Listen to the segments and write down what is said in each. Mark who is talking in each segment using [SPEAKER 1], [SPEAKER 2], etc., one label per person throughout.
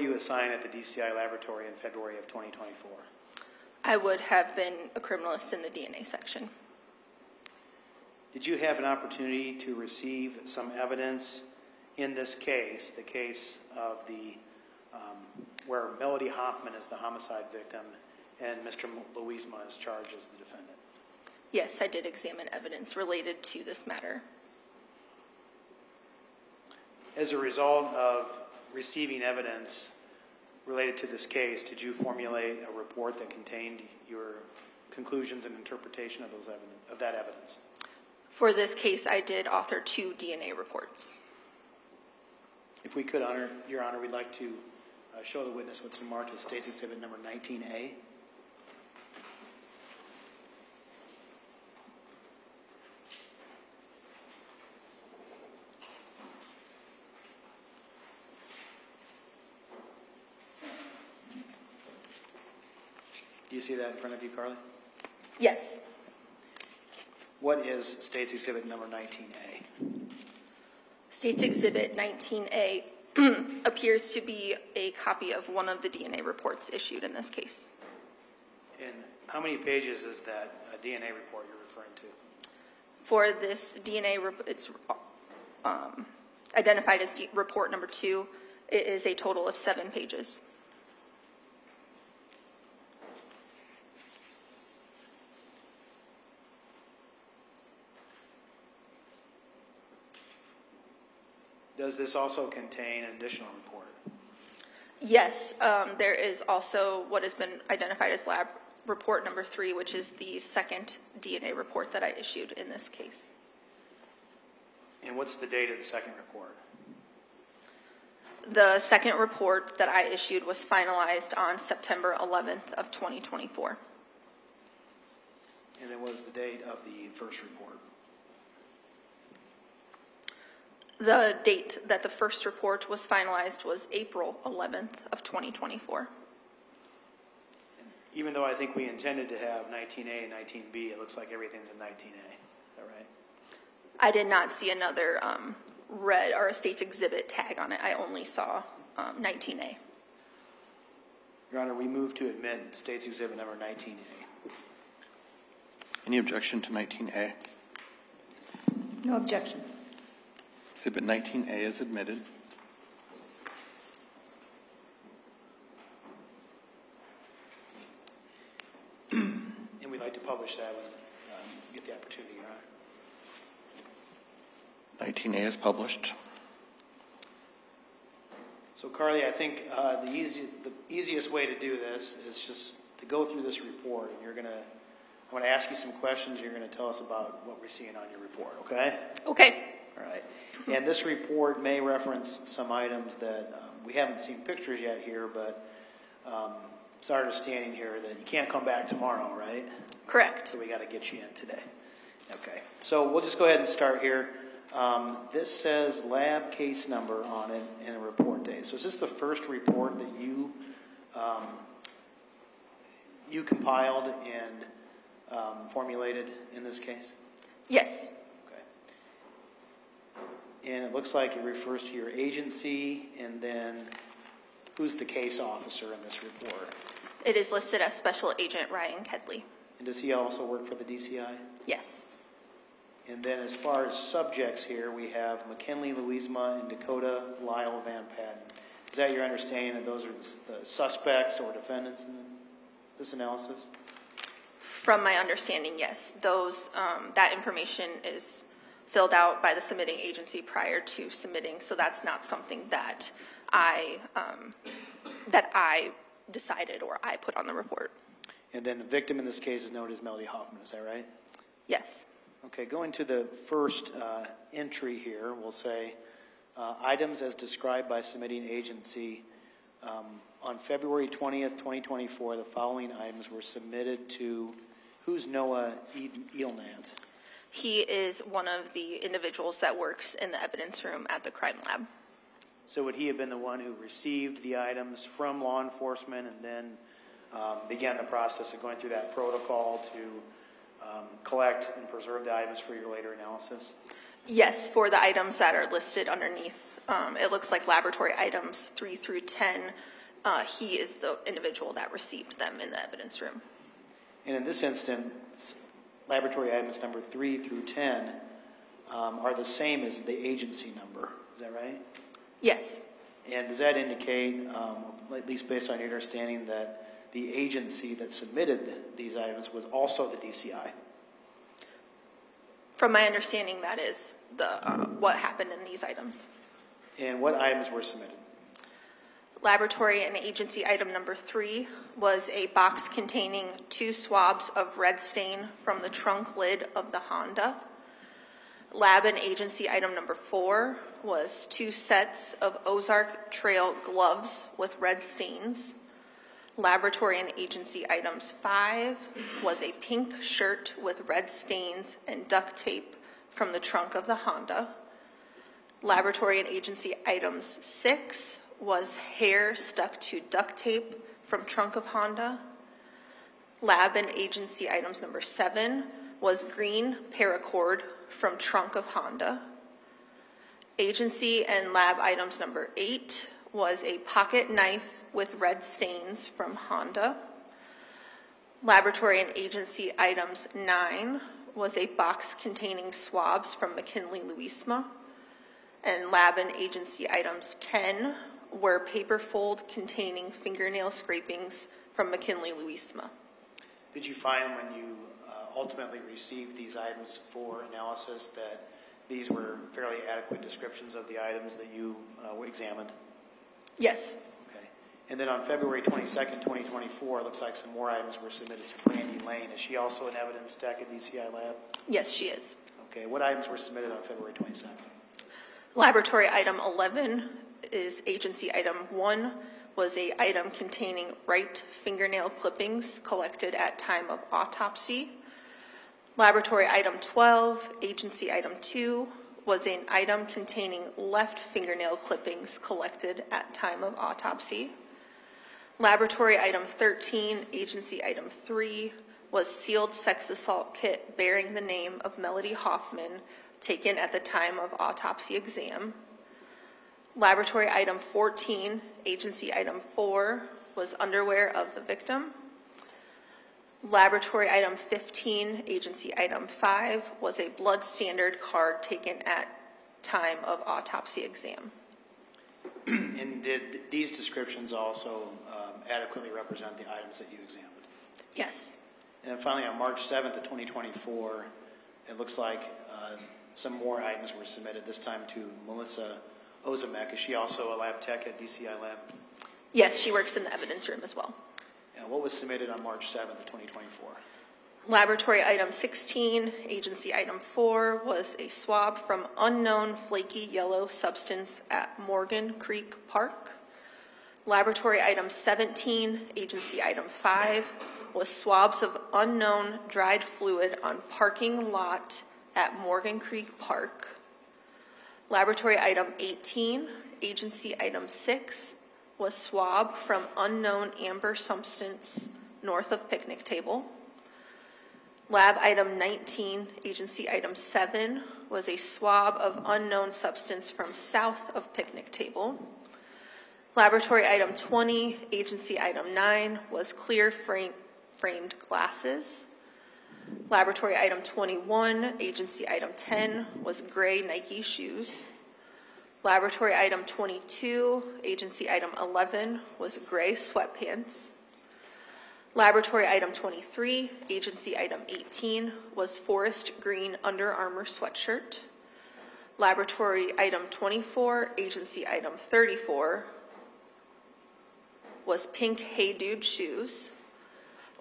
[SPEAKER 1] you assigned at the DCI laboratory in February of 2024?
[SPEAKER 2] I would have been a criminalist in the DNA section.
[SPEAKER 1] Did you have an opportunity to receive some evidence in this case, the case of the, um, where Melody Hoffman is the homicide victim and Mr. Louisma is charged as the defendant?
[SPEAKER 2] Yes, I did examine evidence related to this matter.
[SPEAKER 1] As a result of receiving evidence related to this case, did you formulate a report that contained your conclusions and interpretation of those evidence, of that evidence?
[SPEAKER 2] For this case, I did author two DNA reports.
[SPEAKER 1] If we could, honor, Your Honor, we'd like to uh, show the witness what's marked as State's Exhibit Number 19A. You see that in front of you, Karlee?
[SPEAKER 2] Yes.
[SPEAKER 1] What is State's Exhibit Number 19A?
[SPEAKER 2] State's Exhibit 19A appears to be a copy of one of the DNA reports issued in this case.
[SPEAKER 1] And how many pages is that uh, DNA report you're referring to?
[SPEAKER 2] For this DNA, it's um, identified as report number two. It is a total of seven pages.
[SPEAKER 1] Does this also contain an additional report?
[SPEAKER 2] Yes, um, there is also what has been identified as lab report number three, which is the second DNA report that I issued in this case.
[SPEAKER 1] And what's the date of the second report?
[SPEAKER 2] The second report that I issued was finalized on September 11th of 2024.
[SPEAKER 1] And then was the date of the first report?
[SPEAKER 2] The date that the first report was finalized was April 11th of 2024.
[SPEAKER 1] Even though I think we intended to have 19A and 19B, it looks like everything's in 19A. Is that right?
[SPEAKER 2] I did not see another um, red or a state's exhibit tag on it. I only saw um, 19A.
[SPEAKER 1] Your Honor, we move to admit State's Exhibit Number 19A.
[SPEAKER 3] Any objection to 19A?
[SPEAKER 4] No objection.
[SPEAKER 3] Exhibit 19A is admitted.
[SPEAKER 1] And we'd like to publish that when um, we get the opportunity, Your Honor.
[SPEAKER 3] 19A is published.
[SPEAKER 1] So Karlee, I think uh, the easy, the easiest way to do this is just to go through this report, and you're gonna, I'm gonna ask you some questions, you're gonna tell us about what we're seeing on your report, okay?
[SPEAKER 2] Okay.
[SPEAKER 1] All right. And this report may reference some items that um, we haven't seen pictures yet here, but um, it's our understanding here that you can't come back tomorrow, right?
[SPEAKER 2] Correct.
[SPEAKER 1] So we got to get you in today. Okay. So we'll just go ahead and start here. Um, This says lab case number on it and a report date. So is this the first report that you, um, you compiled and um, formulated in this case?
[SPEAKER 2] Yes.
[SPEAKER 1] And it looks like it refers to your agency, and then who's the case officer in this report?
[SPEAKER 2] It is listed as Special Agent Ryan Kedley.
[SPEAKER 1] And does he also work for the DCI?
[SPEAKER 2] Yes.
[SPEAKER 1] And then as far as subjects here, we have McKinley Louisma and Dakota Lyle Van Patten. Is that your understanding that those are the the suspects or defendants in this analysis?
[SPEAKER 2] From my understanding, yes. Those, um, that information is filled out by the submitting agency prior to submitting, so that's not something that I, um, that I decided or I put on the report.
[SPEAKER 1] And then the victim in this case is known as Melody Hoffman, is that right?
[SPEAKER 2] Yes.
[SPEAKER 1] Okay, going to the first uh, entry here, we'll say, uh, items as described by submitting agency. Um, On February 20th, 2024, the following items were submitted to, who's Noah E- Eelnant?
[SPEAKER 2] He is one of the individuals that works in the evidence room at the crime lab.
[SPEAKER 1] So would he have been the one who received the items from law enforcement and then um, began the process of going through that protocol to um, collect and preserve the items for your later analysis?
[SPEAKER 2] Yes, for the items that are listed underneath, um, it looks like laboratory items three through 10, uh, he is the individual that received them in the evidence room.
[SPEAKER 1] And in this instance, laboratory items number three through 10 um, are the same as the agency number. Is that right?
[SPEAKER 2] Yes,
[SPEAKER 1] And does that indicate, um, at least based on your understanding, that the agency that submitted these items was also the DCI?
[SPEAKER 2] from my understanding, that is the, uh, what happened in these items.
[SPEAKER 1] And what items were submitted?
[SPEAKER 2] Laboratory and agency item number three was a box containing two swabs of red stain from the trunk lid of the Honda. Lab and agency item number four was two sets of Ozark Trail gloves with red stains. Laboratory and agency items five was a pink shirt with red stains and duct tape from the trunk of the Honda. Laboratory and agency items six was hair stuck to duct tape from trunk of Honda. Lab and agency items number seven was green paracord from trunk of Honda. Agency and lab items number eight was a pocket knife with red stains from Honda. Laboratory and agency items nine was a box containing swabs from McKinley Louisma. And lab and agency items 10 were paper fold containing fingernail scrapings from McKinley Louisma.
[SPEAKER 1] Did you find when you uh, ultimately received these items for analysis that these were fairly adequate descriptions of the items that you uh, examined?
[SPEAKER 2] Yes,
[SPEAKER 1] Okay. And then on February 22nd, 2024, it looks like some more items were submitted to Brandy Lane. Is she also an evidence tech at DCI Lab?
[SPEAKER 2] yes, she is.
[SPEAKER 1] Okay, what items were submitted on February 22nd?
[SPEAKER 2] Laboratory item 11 is agency item 1 was a item containing right fingernail clippings collected at time of autopsy. Laboratory item 12, agency item 2 was an item containing left fingernail clippings collected at time of autopsy. Laboratory item 13, agency item 3 was sealed sex assault kit bearing the name of Melody Hoffman taken at the time of autopsy exam. Laboratory item 14, agency item 4 was underwear of the victim. Laboratory item 15, agency item 5 was a blood standard card taken at time of autopsy exam.
[SPEAKER 1] And did these descriptions also um, adequately represent the items that you examined?
[SPEAKER 2] Yes,
[SPEAKER 1] And then finally, on March 7th of 2024, it looks like uh, some more items were submitted, this time to Melissa Ozamek. Is she also a lab tech at DCI Lab?
[SPEAKER 2] yes, she works in the evidence room as well.
[SPEAKER 1] And what was submitted on March 7th of 2024?
[SPEAKER 2] Laboratory item 16, agency item 4 was a swab from unknown flaky yellow substance at Morgan Creek Park. Laboratory item 17, agency item 5 was swabs of unknown dried fluid on parking lot at Morgan Creek Park. Laboratory item 18, agency item 6 was swab from unknown amber substance north of picnic table. Lab item 19, agency item 7 was a swab of unknown substance from south of picnic table. Laboratory item 20, agency item 9 was clear frame, framed glasses. Laboratory item 21, agency item 10 was gray Nike shoes. Laboratory item 22, agency item 11 was gray sweatpants. Laboratory item 23, agency item 18 was forest green Under Armour sweatshirt. Laboratory item 24, agency item 34 was pink Hey Dude shoes.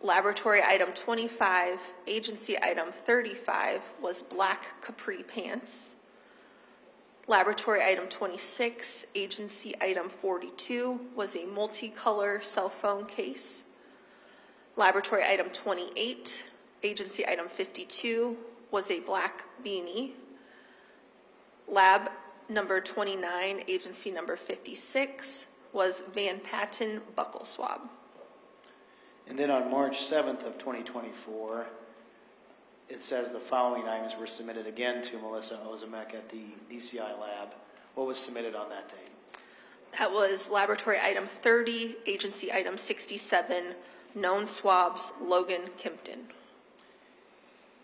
[SPEAKER 2] Laboratory item 25, agency item 35 was black capri pants. Laboratory item 26, agency item 42 was a multicolor cell phone case. Laboratory item 28, agency item 52 was a black beanie. Lab number 29, agency number 56 was Van Patten buccal swab.
[SPEAKER 1] And then on March 7th of 2024, it says the following items were submitted again to Melissa Ozimek at the DCI lab. What was submitted on that date?
[SPEAKER 2] That was laboratory item 30, agency item 67, known swabs, Logan Kimpton.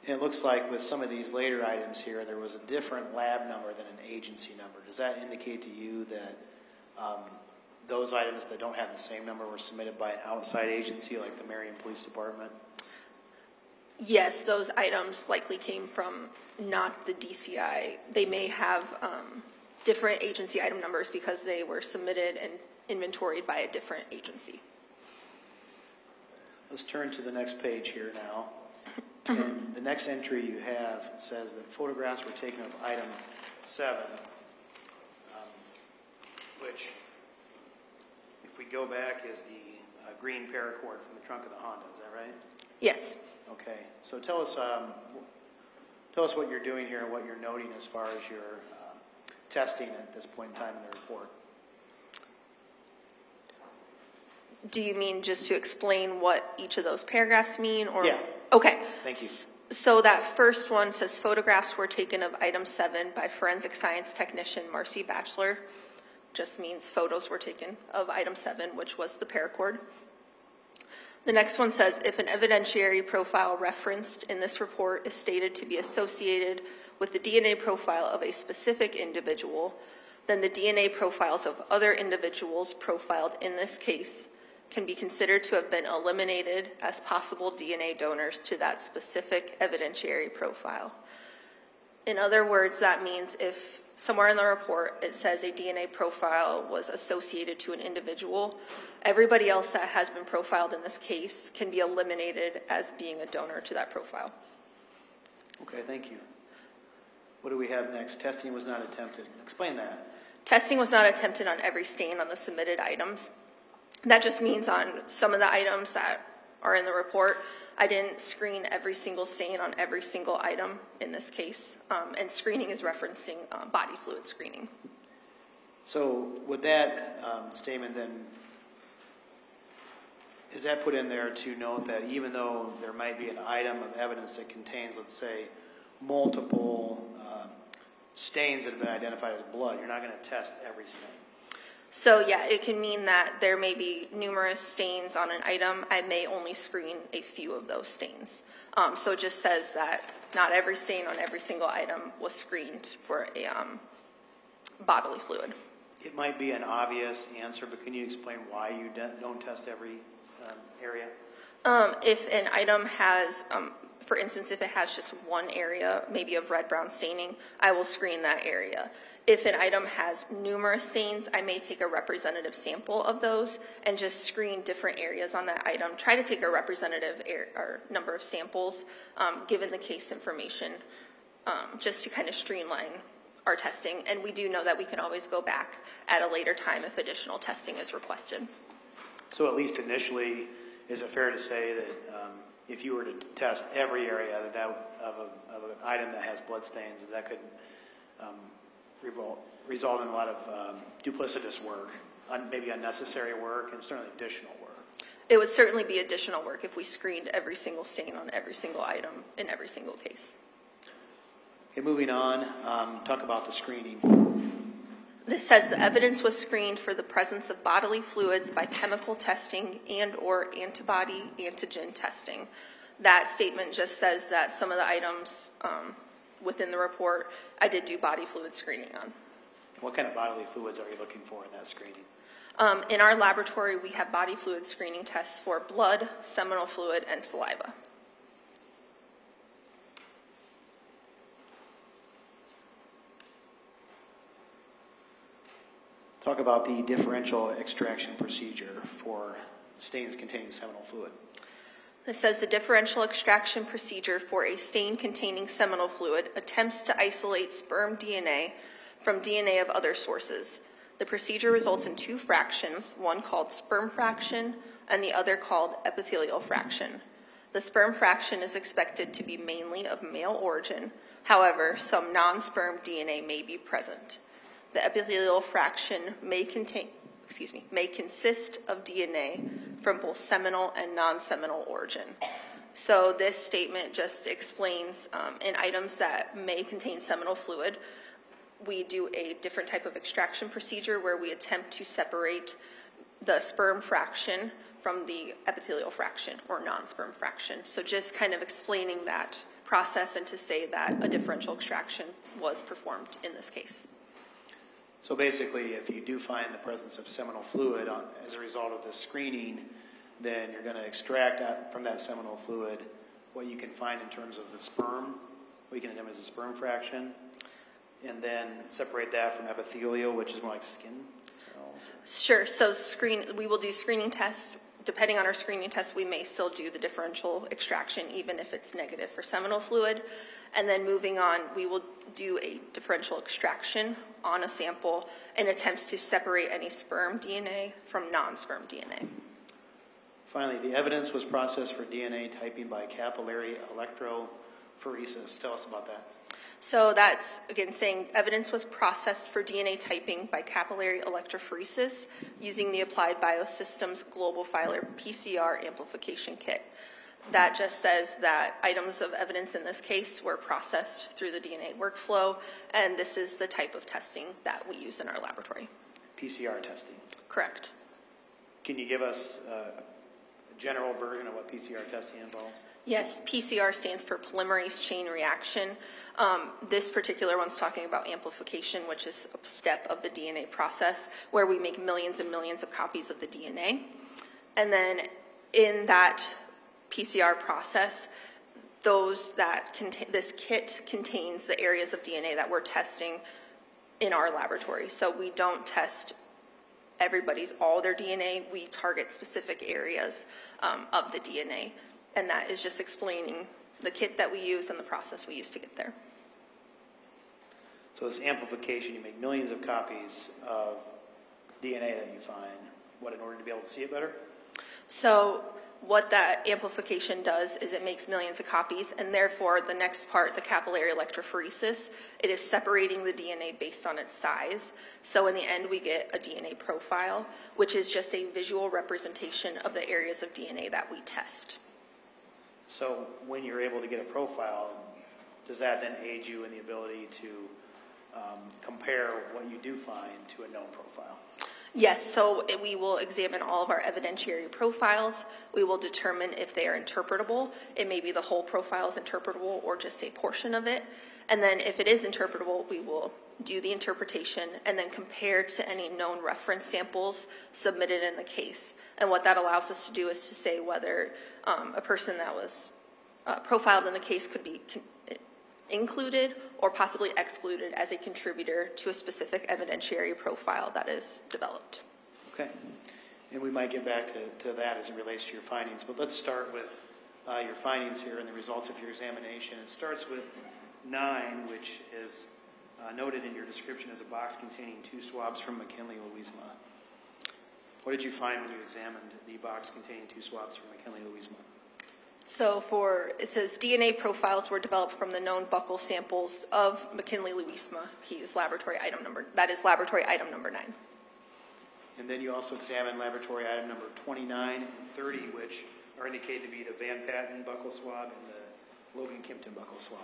[SPEAKER 1] And it looks like with some of these later items here, there was a different lab number than an agency number. Does that indicate to you that um, those items that don't have the same number were submitted by an outside agency like the Marion Police Department?
[SPEAKER 2] Yes, those items likely came from not the DCI. They may have um, different agency item numbers because they were submitted and inventoried by a different agency.
[SPEAKER 1] Let's turn to the next page here now. And the next entry you have says that photographs were taken of item seven, um, which, if we go back, is the uh, green paracord from the trunk of the Honda, is that right?
[SPEAKER 2] Yes.
[SPEAKER 1] Okay, so tell us, um, tell us what you're doing here and what you're noting as far as your uh, testing at this point in time in the report.
[SPEAKER 2] Do you mean just to explain what each of those paragraphs mean, or?
[SPEAKER 1] Yeah.
[SPEAKER 2] Okay.
[SPEAKER 1] Thank you.
[SPEAKER 2] So that first one says photographs were taken of item seven by forensic science technician Marcy Batchelor. Just means photos were taken of item seven, which was the paracord. The next one says if an evidentiary profile referenced in this report is stated to be associated with the DNA profile of a specific individual, then the DNA profiles of other individuals profiled in this case can be considered to have been eliminated as possible DNA donors to that specific evidentiary profile. In other words, that means if somewhere in the report it says a DNA profile was associated to an individual, everybody else that has been profiled in this case can be eliminated as being a donor to that profile.
[SPEAKER 1] Okay, thank you. What do we have next? Testing was not attempted. Explain that.
[SPEAKER 2] Testing was not attempted on every stain on the submitted items. That just means on some of the items that are in the report, I didn't screen every single stain on every single item in this case. Um, and screening is referencing uh, body fluid screening.
[SPEAKER 1] So with that um, statement, then, is that put in there to note that even though there might be an item of evidence that contains, let's say, multiple uh, stains that have been identified as blood, you're not going to test every stain?
[SPEAKER 2] So yeah, it can mean that there may be numerous stains on an item. I may only screen a few of those stains. Um, so it just says that not every stain on every single item was screened for a um, bodily fluid.
[SPEAKER 1] It might be an obvious answer, but can you explain why you don't test every um, area?
[SPEAKER 2] Um, if an item has, um, for instance, if it has just one area, maybe of red-brown staining, I will screen that area. If an item has numerous stains, I may take a representative sample of those and just screen different areas on that item. Try to take a representative air, or number of samples, um, given the case information, um, just to kind of streamline our testing. And we do know that we can always go back at a later time if additional testing is requested.
[SPEAKER 1] So at least initially, is it fair to say that um, if you were to test every area that that, of, a, of an item that has blood stains, that, could um, result in a lot of um, duplicitous work, un- maybe unnecessary work, and certainly additional work?
[SPEAKER 2] It would certainly be additional work if we screened every single stain on every single item in every single case.
[SPEAKER 1] Okay, moving on, um, talk about the screening.
[SPEAKER 2] This says the evidence was screened for the presence of bodily fluids by chemical testing and/or antibody antigen testing. That statement just says that some of the items um, within the report, I did do body fluid screening on.
[SPEAKER 1] What kind of bodily fluids are you looking for in that screening?
[SPEAKER 2] Um, In our laboratory, we have body fluid screening tests for blood, seminal fluid, and saliva.
[SPEAKER 1] Talk about the differential extraction procedure for stains containing seminal fluid.
[SPEAKER 2] This says the differential extraction procedure for a stain containing seminal fluid attempts to isolate sperm DNA from DNA of other sources. The procedure results in two fractions, one called sperm fraction and the other called epithelial fraction. The sperm fraction is expected to be mainly of male origin. However, some non-sperm DNA may be present. The epithelial fraction may contain, excuse me, may consist of DNA from both seminal and non-seminal origin. So this statement just explains um, in items that may contain seminal fluid, we do a different type of extraction procedure where we attempt to separate the sperm fraction from the epithelial fraction or non-sperm fraction. So just kind of explaining that process and to say that a differential extraction was performed in this case.
[SPEAKER 1] So basically, if you do find the presence of seminal fluid on, as a result of this screening, then you're going to extract from that seminal fluid what you can find in terms of the sperm, what you can identify as a sperm fraction, and then separate that from epithelial, which is more like skin cells.
[SPEAKER 2] Sure, so screen, we will do screening tests. Depending on our screening test, we may still do the differential extraction even if it's negative for seminal fluid. And then moving on, we will do a differential extraction on a sample in attempts to separate any sperm DNA from non-sperm DNA.
[SPEAKER 1] Finally, the evidence was processed for DNA typing by capillary electrophoresis. Tell us about that.
[SPEAKER 2] So that's, again, saying evidence was processed for DNA typing by capillary electrophoresis using the Applied Biosystems GlobalFiler PCR amplification kit. That just says that items of evidence in this case were processed through the DNA workflow, and this is the type of testing that we use in our laboratory.
[SPEAKER 1] PCR testing.
[SPEAKER 2] Correct.
[SPEAKER 1] Can you give us uh, a general version of what PCR testing involves?
[SPEAKER 2] Yes, PCR stands for polymerase chain reaction. Um, this particular one's talking about amplification, which is a step of the DNA process where we make millions and millions of copies of the DNA. And then in that PCR process, those that this kit contains the areas of DNA that we're testing in our laboratory. So we don't test everybody's, all their DNA. We target specific areas um, of the DNA. And that is just explaining the kit that we use and the process we use to get there.
[SPEAKER 1] So this amplification, you make millions of copies of DNA that you find. What, in order to be able to see it better?
[SPEAKER 2] So what that amplification does is it makes millions of copies, and therefore the next part, the capillary electrophoresis, it is separating the DNA based on its size. So in the end, we get a DNA profile, which is just a visual representation of the areas of DNA that we test.
[SPEAKER 1] So when you're able to get a profile, does that then aid you in the ability to um, compare what you do find to a known profile?
[SPEAKER 2] Yes, so we will examine all of our evidentiary profiles. We will determine if they are interpretable. It may be the whole profile is interpretable or just a portion of it. And then if it is interpretable, we will do the interpretation and then compare to any known reference samples submitted in the case. And what that allows us to do is to say whether um, a person that was uh, profiled in the case could be included or possibly excluded as a contributor to a specific evidentiary profile that is developed.
[SPEAKER 1] Okay. And we might get back to, to that as it relates to your findings, but let's start with uh, your findings here and the results of your examination. It starts with nine, which is uh, noted in your description as a box containing two swabs from McKinley Louisma. What did you find when you examined the box containing two swabs from McKinley Louisma?
[SPEAKER 2] So for, it says DNA profiles were developed from the known buccal samples of McKinley Louisma. He is laboratory item number, that is laboratory item number nine.
[SPEAKER 1] And then you also examined laboratory item number 29 and 30, which are indicated to be the Van Patten buccal swab and the Logan Kimpton buccal swab.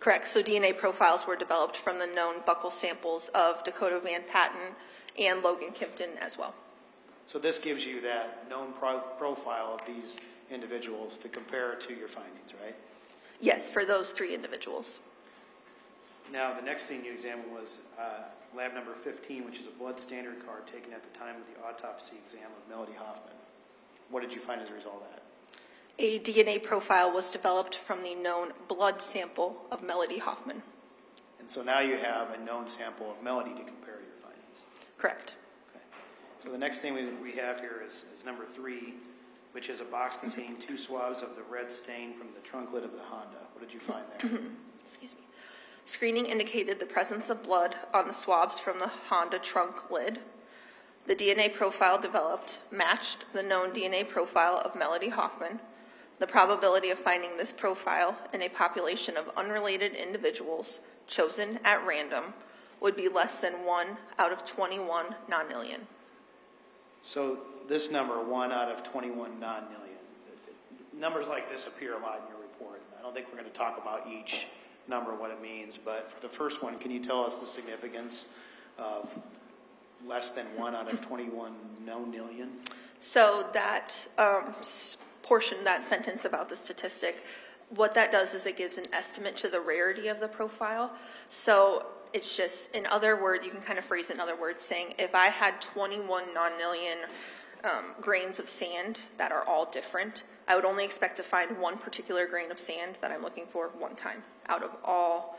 [SPEAKER 2] Correct, so DNA profiles were developed from the known buccal samples of Dakota Van Patten and Logan Kimpton as well.
[SPEAKER 1] So this gives you that known pro- profile of these individuals to compare to your findings, right?
[SPEAKER 2] Yes, for those three individuals.
[SPEAKER 1] Now, the next thing you examined was uh, lab number 15, which is a blood standard card taken at the time of the autopsy exam of Melody Hoffman. What did you find as a result of that?
[SPEAKER 2] A DNA profile was developed from the known blood sample of Melody Hoffman.
[SPEAKER 1] And so now you have a known sample of Melody to compare to your findings.
[SPEAKER 2] Correct.
[SPEAKER 1] Okay. So the next thing we, we have here is, is number three, which is a box containing two swabs of the red stain from the trunk lid of the Honda. What did you find there?
[SPEAKER 2] Excuse me. Screening indicated the presence of blood on the swabs from the Honda trunk lid. The DNA profile developed matched the known DNA profile of Melody Hoffman. The probability of finding this profile in a population of unrelated individuals chosen at random would be less than 1 out of 21 nonillion.
[SPEAKER 1] So this number, one out of 21 nonillion, numbers like this appear a lot in your report. I don't think we're going to talk about each number, what it means, but for the first one, can you tell us the significance of less than one out of 21 nonillion?
[SPEAKER 2] So that um, portion, that sentence about the statistic, what that does is it gives an estimate to the rarity of the profile. So it's just, in other words, you can kind of phrase it in other words, saying if I had 21 nonillion um, grains of sand that are all different, I would only expect to find one particular grain of sand that I'm looking for one time. Out of all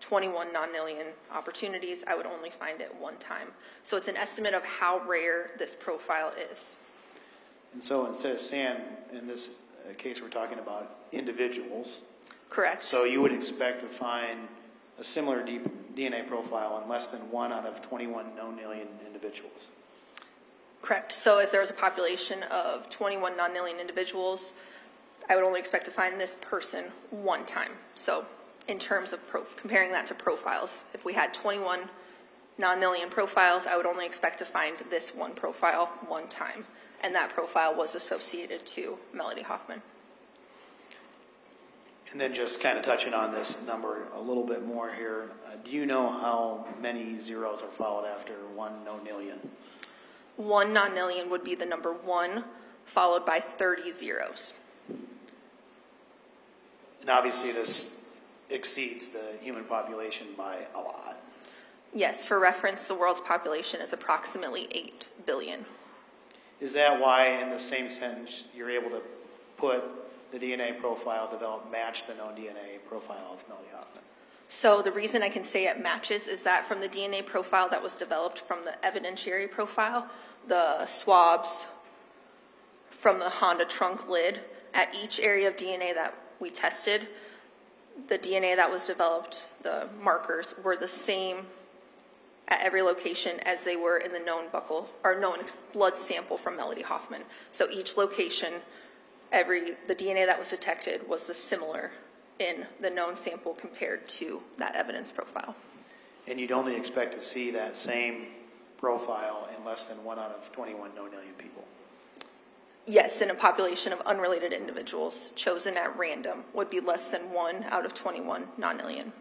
[SPEAKER 2] 21 nonillion opportunities, I would only find it one time. So it's an estimate of how rare this profile is.
[SPEAKER 1] And so instead of sand, in this case, we're talking about individuals.
[SPEAKER 2] Correct.
[SPEAKER 1] So you would expect to find a similar DNA profile in less than one out of 21 nonillion individuals.
[SPEAKER 2] Correct. So if there was a population of 21 nonillion individuals, I would only expect to find this person one time. So in terms of comparing that to profiles, if we had 21 nonillion profiles, I would only expect to find this one profile one time. And that profile was associated to Melody Hoffman.
[SPEAKER 1] And then just kind of touching on this number a little bit more here, uh, do you know how many zeros are followed after one nonillion?
[SPEAKER 2] One nonillion would be the number one, followed by 30 zeros.
[SPEAKER 1] And obviously, this exceeds the human population by a lot.
[SPEAKER 2] Yes, for reference, the world's population is approximately 8 billion.
[SPEAKER 1] Is that why, in the same sentence, you're able to put the DNA profile developed match the known DNA profile of Melody Hoffman?
[SPEAKER 2] So the reason I can say it matches is that from the DNA profile that was developed from the evidentiary profile, the swabs from the Honda trunk lid, at each area of DNA that we tested, the DNA that was developed, the markers were the same at every location as they were in the known buccal or known blood sample from Melody Hoffman. So each location, every the DNA that was detected was the similar in the known sample compared to that evidence profile.
[SPEAKER 1] And you'd only expect to see that same profile in less than one out of 21 nonillion people.
[SPEAKER 2] Yes, in a population of unrelated individuals chosen at random would be less than one out of 21 nonillion.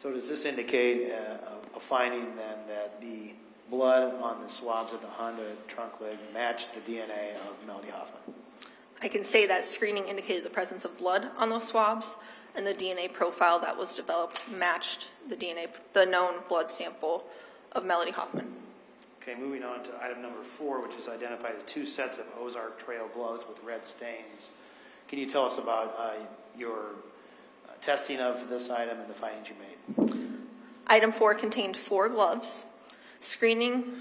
[SPEAKER 1] So does this indicate uh, a a finding then that the blood on the swabs of the Honda trunk lid matched the DNA of Melody Hoffman?
[SPEAKER 2] I can say that screening indicated the presence of blood on those swabs, and the DNA profile that was developed matched the DNA, the known blood sample of Melody Hoffman.
[SPEAKER 1] Okay, moving on to item number four, which is identified as two sets of Ozark Trail gloves with red stains. Can you tell us about uh, your testing of this item and the findings you made?
[SPEAKER 2] Item four contained four gloves. Screening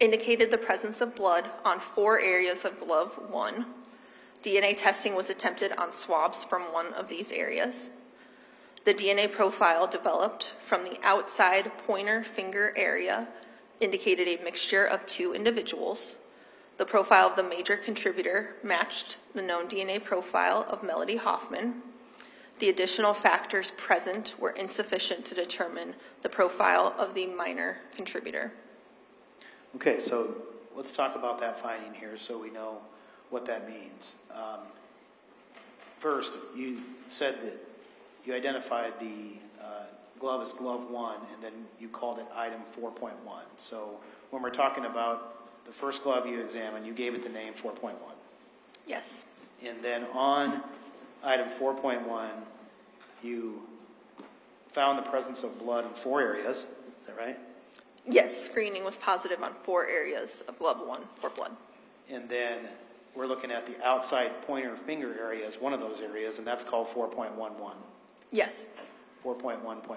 [SPEAKER 2] indicated the presence of blood on four areas of glove one. DNA testing was attempted on swabs from one of these areas. The DNA profile developed from the outside pointer finger area indicated a mixture of two individuals. The profile of the major contributor matched the known DNA profile of Melody Hoffman. The additional factors present were insufficient to determine the profile of the minor contributor.
[SPEAKER 1] Okay, so let's talk about that finding here so we know what that means. Um, First, you said that you identified the uh, glove as glove one, and then you called it item 4.1. So when we're talking about the first glove you examined, you gave it the name 4.1.
[SPEAKER 2] Yes,
[SPEAKER 1] And then on item 4.1, you found the presence of blood in four areas, is that right?
[SPEAKER 2] yes, screening was positive on four areas of glove one for blood.
[SPEAKER 1] And then we're looking at the outside pointer finger area as one of those areas, and that's called 4.11,
[SPEAKER 2] Yes,
[SPEAKER 1] 4.1.1.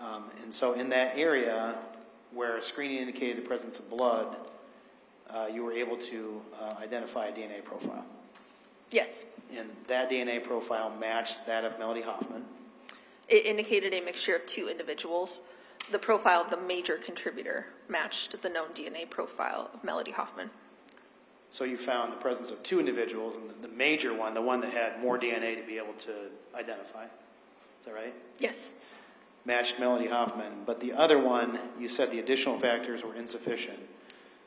[SPEAKER 1] Um, And so in that area where screening indicated the presence of blood, uh, you were able to uh, identify a DNA profile.
[SPEAKER 2] yes.
[SPEAKER 1] And that DNA profile matched that of Melody Hoffman.
[SPEAKER 2] It indicated a mixture of two individuals. The profile of the major contributor matched the known DNA profile of Melody Hoffman.
[SPEAKER 1] So you found the presence of two individuals, and the- the major one, the one that had more DNA to be able to identify. Is that right?
[SPEAKER 2] Yes,
[SPEAKER 1] Matched Melody Hoffman. But the other one, you said the additional factors were insufficient.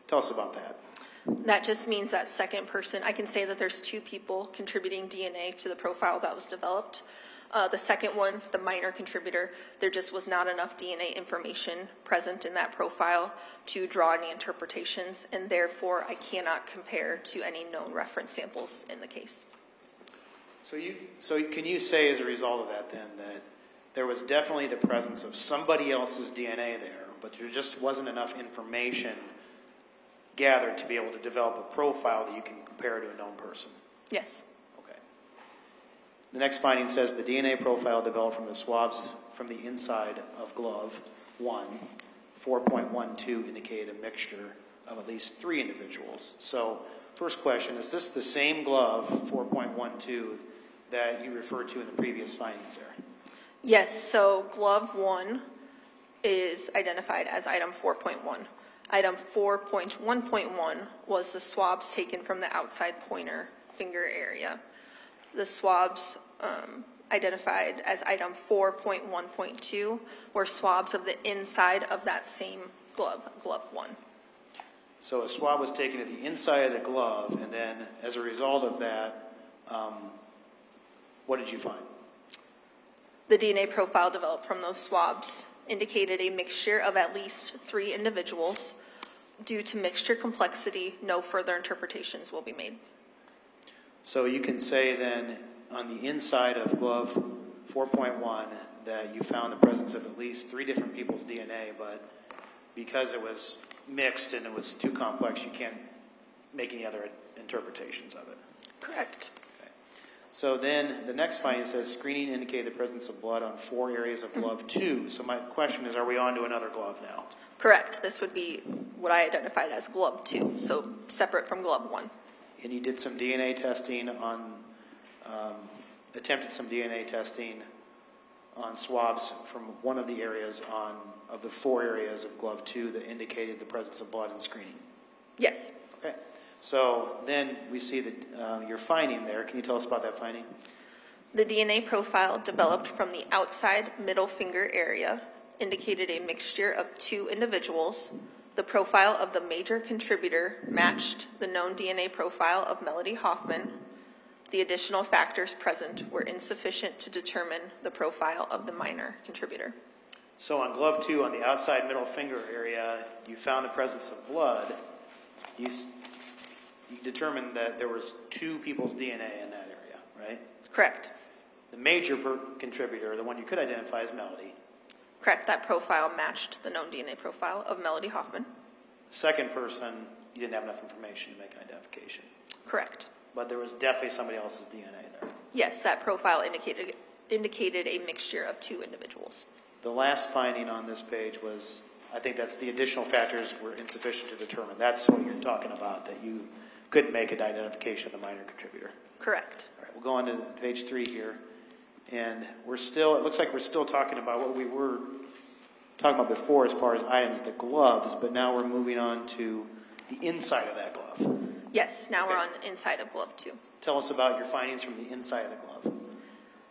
[SPEAKER 1] Tell us about that.
[SPEAKER 2] That just means that second person, I can say that there's two people contributing DNA to the profile that was developed. Uh, the second one, the minor contributor, there just was not enough DNA information present in that profile to draw any interpretations, and therefore I cannot compare to any known reference samples in the case.
[SPEAKER 1] So you, so can you say as a result of that then that there was definitely the presence of somebody else's DNA there, but there just wasn't enough information gathered to be able to develop a profile that you can compare to a known person?
[SPEAKER 2] Yes,
[SPEAKER 1] Okay. The next finding says the DNA profile developed from the swabs from the inside of glove one, 4.12 indicated a mixture of at least three individuals. So, first question is this the same glove, 4.12, that you referred to in the previous findings there?
[SPEAKER 2] yes, so glove one is identified as item 4.1. Item 4.1.1 was the swabs taken from the outside pointer finger area. The swabs um, identified as item 4.1.2 were swabs of the inside of that same glove, glove one.
[SPEAKER 1] So, a swab was taken at the inside of the glove, and then as a result of that, um, what did you find?
[SPEAKER 2] The DNA profile developed from those swabs indicated a mixture of at least three individuals. Due to mixture complexity, no further interpretations will be made.
[SPEAKER 1] So you can say then on the inside of glove 4.1 that you found the presence of at least three different people's DNA, but because it was mixed and it was too complex, you can't make any other interpretations of it.
[SPEAKER 2] Correct.
[SPEAKER 1] So then the next finding says screening indicated the presence of blood on four areas of glove 2. So my question is are we on to another glove now?
[SPEAKER 2] Correct. This would be what I identified as glove two, so separate from glove one.
[SPEAKER 1] And you did some DNA testing on, um, attempted some DNA testing on swabs from one of the areas on, of the four areas of glove two that indicated the presence of blood in screening.
[SPEAKER 2] Yes.
[SPEAKER 1] Okay. So then we see that uh, your finding there. Can you tell us about that finding?
[SPEAKER 2] The DNA profile developed from the outside middle finger area indicated a mixture of two individuals. The profile of the major contributor matched the known DNA profile of Melody Hoffman. The additional factors present were insufficient to determine the profile of the minor contributor.
[SPEAKER 1] So on glove two, on the outside middle finger area, you found the presence of blood. You, you determined that there was two people's DNA in that area, right?
[SPEAKER 2] Correct.
[SPEAKER 1] The major per- contributor, the one you could identify as Melody.
[SPEAKER 2] Correct. That profile matched the known DNA profile of Melody Hoffman.
[SPEAKER 1] The second person, you didn't have enough information to make an identification.
[SPEAKER 2] Correct.
[SPEAKER 1] But there was definitely somebody else's DNA there.
[SPEAKER 2] Yes, that profile indicated indicated a mixture of two individuals.
[SPEAKER 1] The last finding on this page was, I think that's the additional factors were insufficient to determine. That's what you're talking about, that you couldn't make an identification of the minor contributor.
[SPEAKER 2] Correct.
[SPEAKER 1] All right, we'll go on to page three here. And we're still, it looks like we're still talking about what we were talking about before as far as items, the gloves, but now we're moving on to the inside of that glove.
[SPEAKER 2] Yes, now we're on inside of glove two.
[SPEAKER 1] Tell us about your findings from the inside of the glove.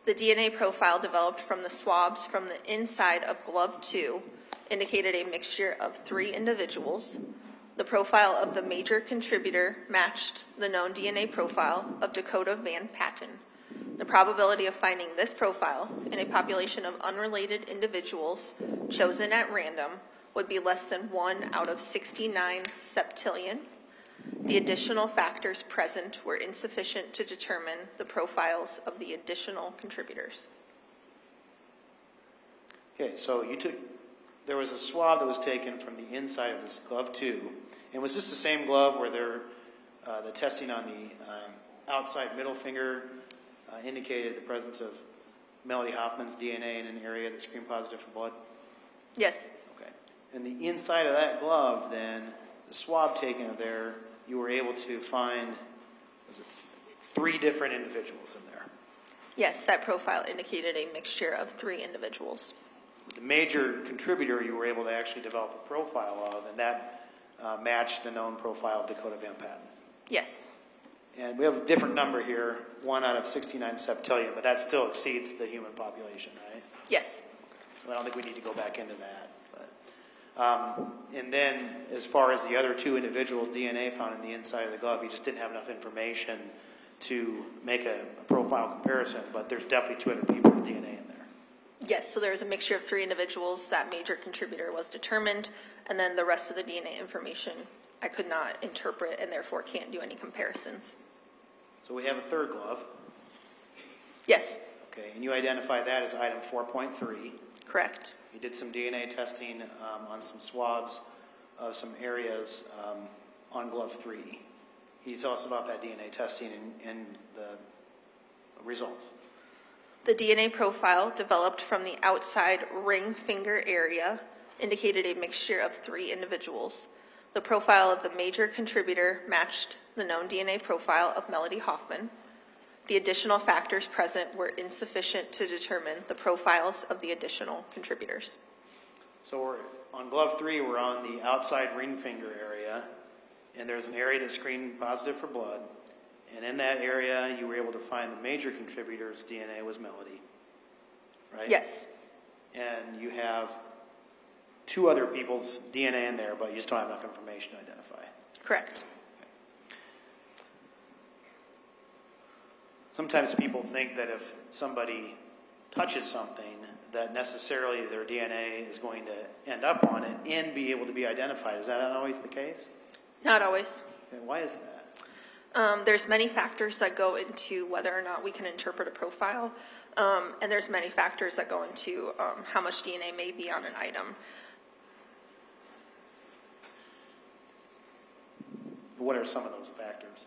[SPEAKER 2] The DNA profile developed from the swabs from the inside of glove two indicated a mixture of three individuals. The profile of the major contributor matched the known DNA profile of Dakota Van Patten. The probability of finding this profile in a population of unrelated individuals chosen at random would be less than 1 out of 69 septillion. The additional factors present were insufficient to determine the profiles of the additional contributors.
[SPEAKER 1] Okay, so you took, there was a swab that was taken from the inside of this glove too. And was this the same glove where they're, uh, the testing on the um, outside middle finger uh, indicated the presence of Melody Hoffman's DNA in an area that screened positive for blood?
[SPEAKER 2] Yes,
[SPEAKER 1] Okay. And the inside of that glove, then, the swab taken of there, you were able to find, was it three different individuals in there?
[SPEAKER 2] yes, that profile indicated a mixture of three individuals.
[SPEAKER 1] The major contributor you were able to actually develop a profile of, and that uh, matched the known profile of Dakota Van Patten.
[SPEAKER 2] Yes,
[SPEAKER 1] And we have a different number here, one out of 69 septillion, but that still exceeds the human population, right?
[SPEAKER 2] yes,
[SPEAKER 1] I don't think we need to go back into that. But, Um, And then, as far as the other two individuals' DNA found in the inside of the glove, you just didn't have enough information to make a a profile comparison, but there's definitely two other people's DNA in there.
[SPEAKER 2] Yes, so there was a mixture of three individuals. That major contributor was determined, and then the rest of the DNA information I could not interpret and therefore can't do any comparisons.
[SPEAKER 1] So we have a third glove,
[SPEAKER 2] Yes,
[SPEAKER 1] okay, and you identify that as item 4.3.
[SPEAKER 2] correct.
[SPEAKER 1] You did some DNA testing um, on some swabs of some areas um, on glove three. Can you tell us about that DNA testing and, and the results?
[SPEAKER 2] The DNA profile developed from the outside ring finger area indicated a mixture of three individuals. The profile of the major contributor matched the known DNA profile of Melody Hoffman. The additional factors present were insufficient to determine the profiles of the additional contributors.
[SPEAKER 1] So we're, on glove three, we're on the outside ring finger area, and there's an area that's screened positive for blood. And in that area, you were able to find the major contributor's DNA was Melody, right?
[SPEAKER 2] Yes,
[SPEAKER 1] And you have two other people's DNA in there, but you just don't have enough information to identify.
[SPEAKER 2] correct.
[SPEAKER 1] Sometimes people think that if somebody touches something, that necessarily their DNA is going to end up on it and be able to be identified. Is that not always the case?
[SPEAKER 2] Not always.
[SPEAKER 1] And why is that?
[SPEAKER 2] Um, there's many factors that go into whether or not we can interpret a profile, um, and there's many factors that go into um, how much DNA may be on an item.
[SPEAKER 1] What are some of those factors?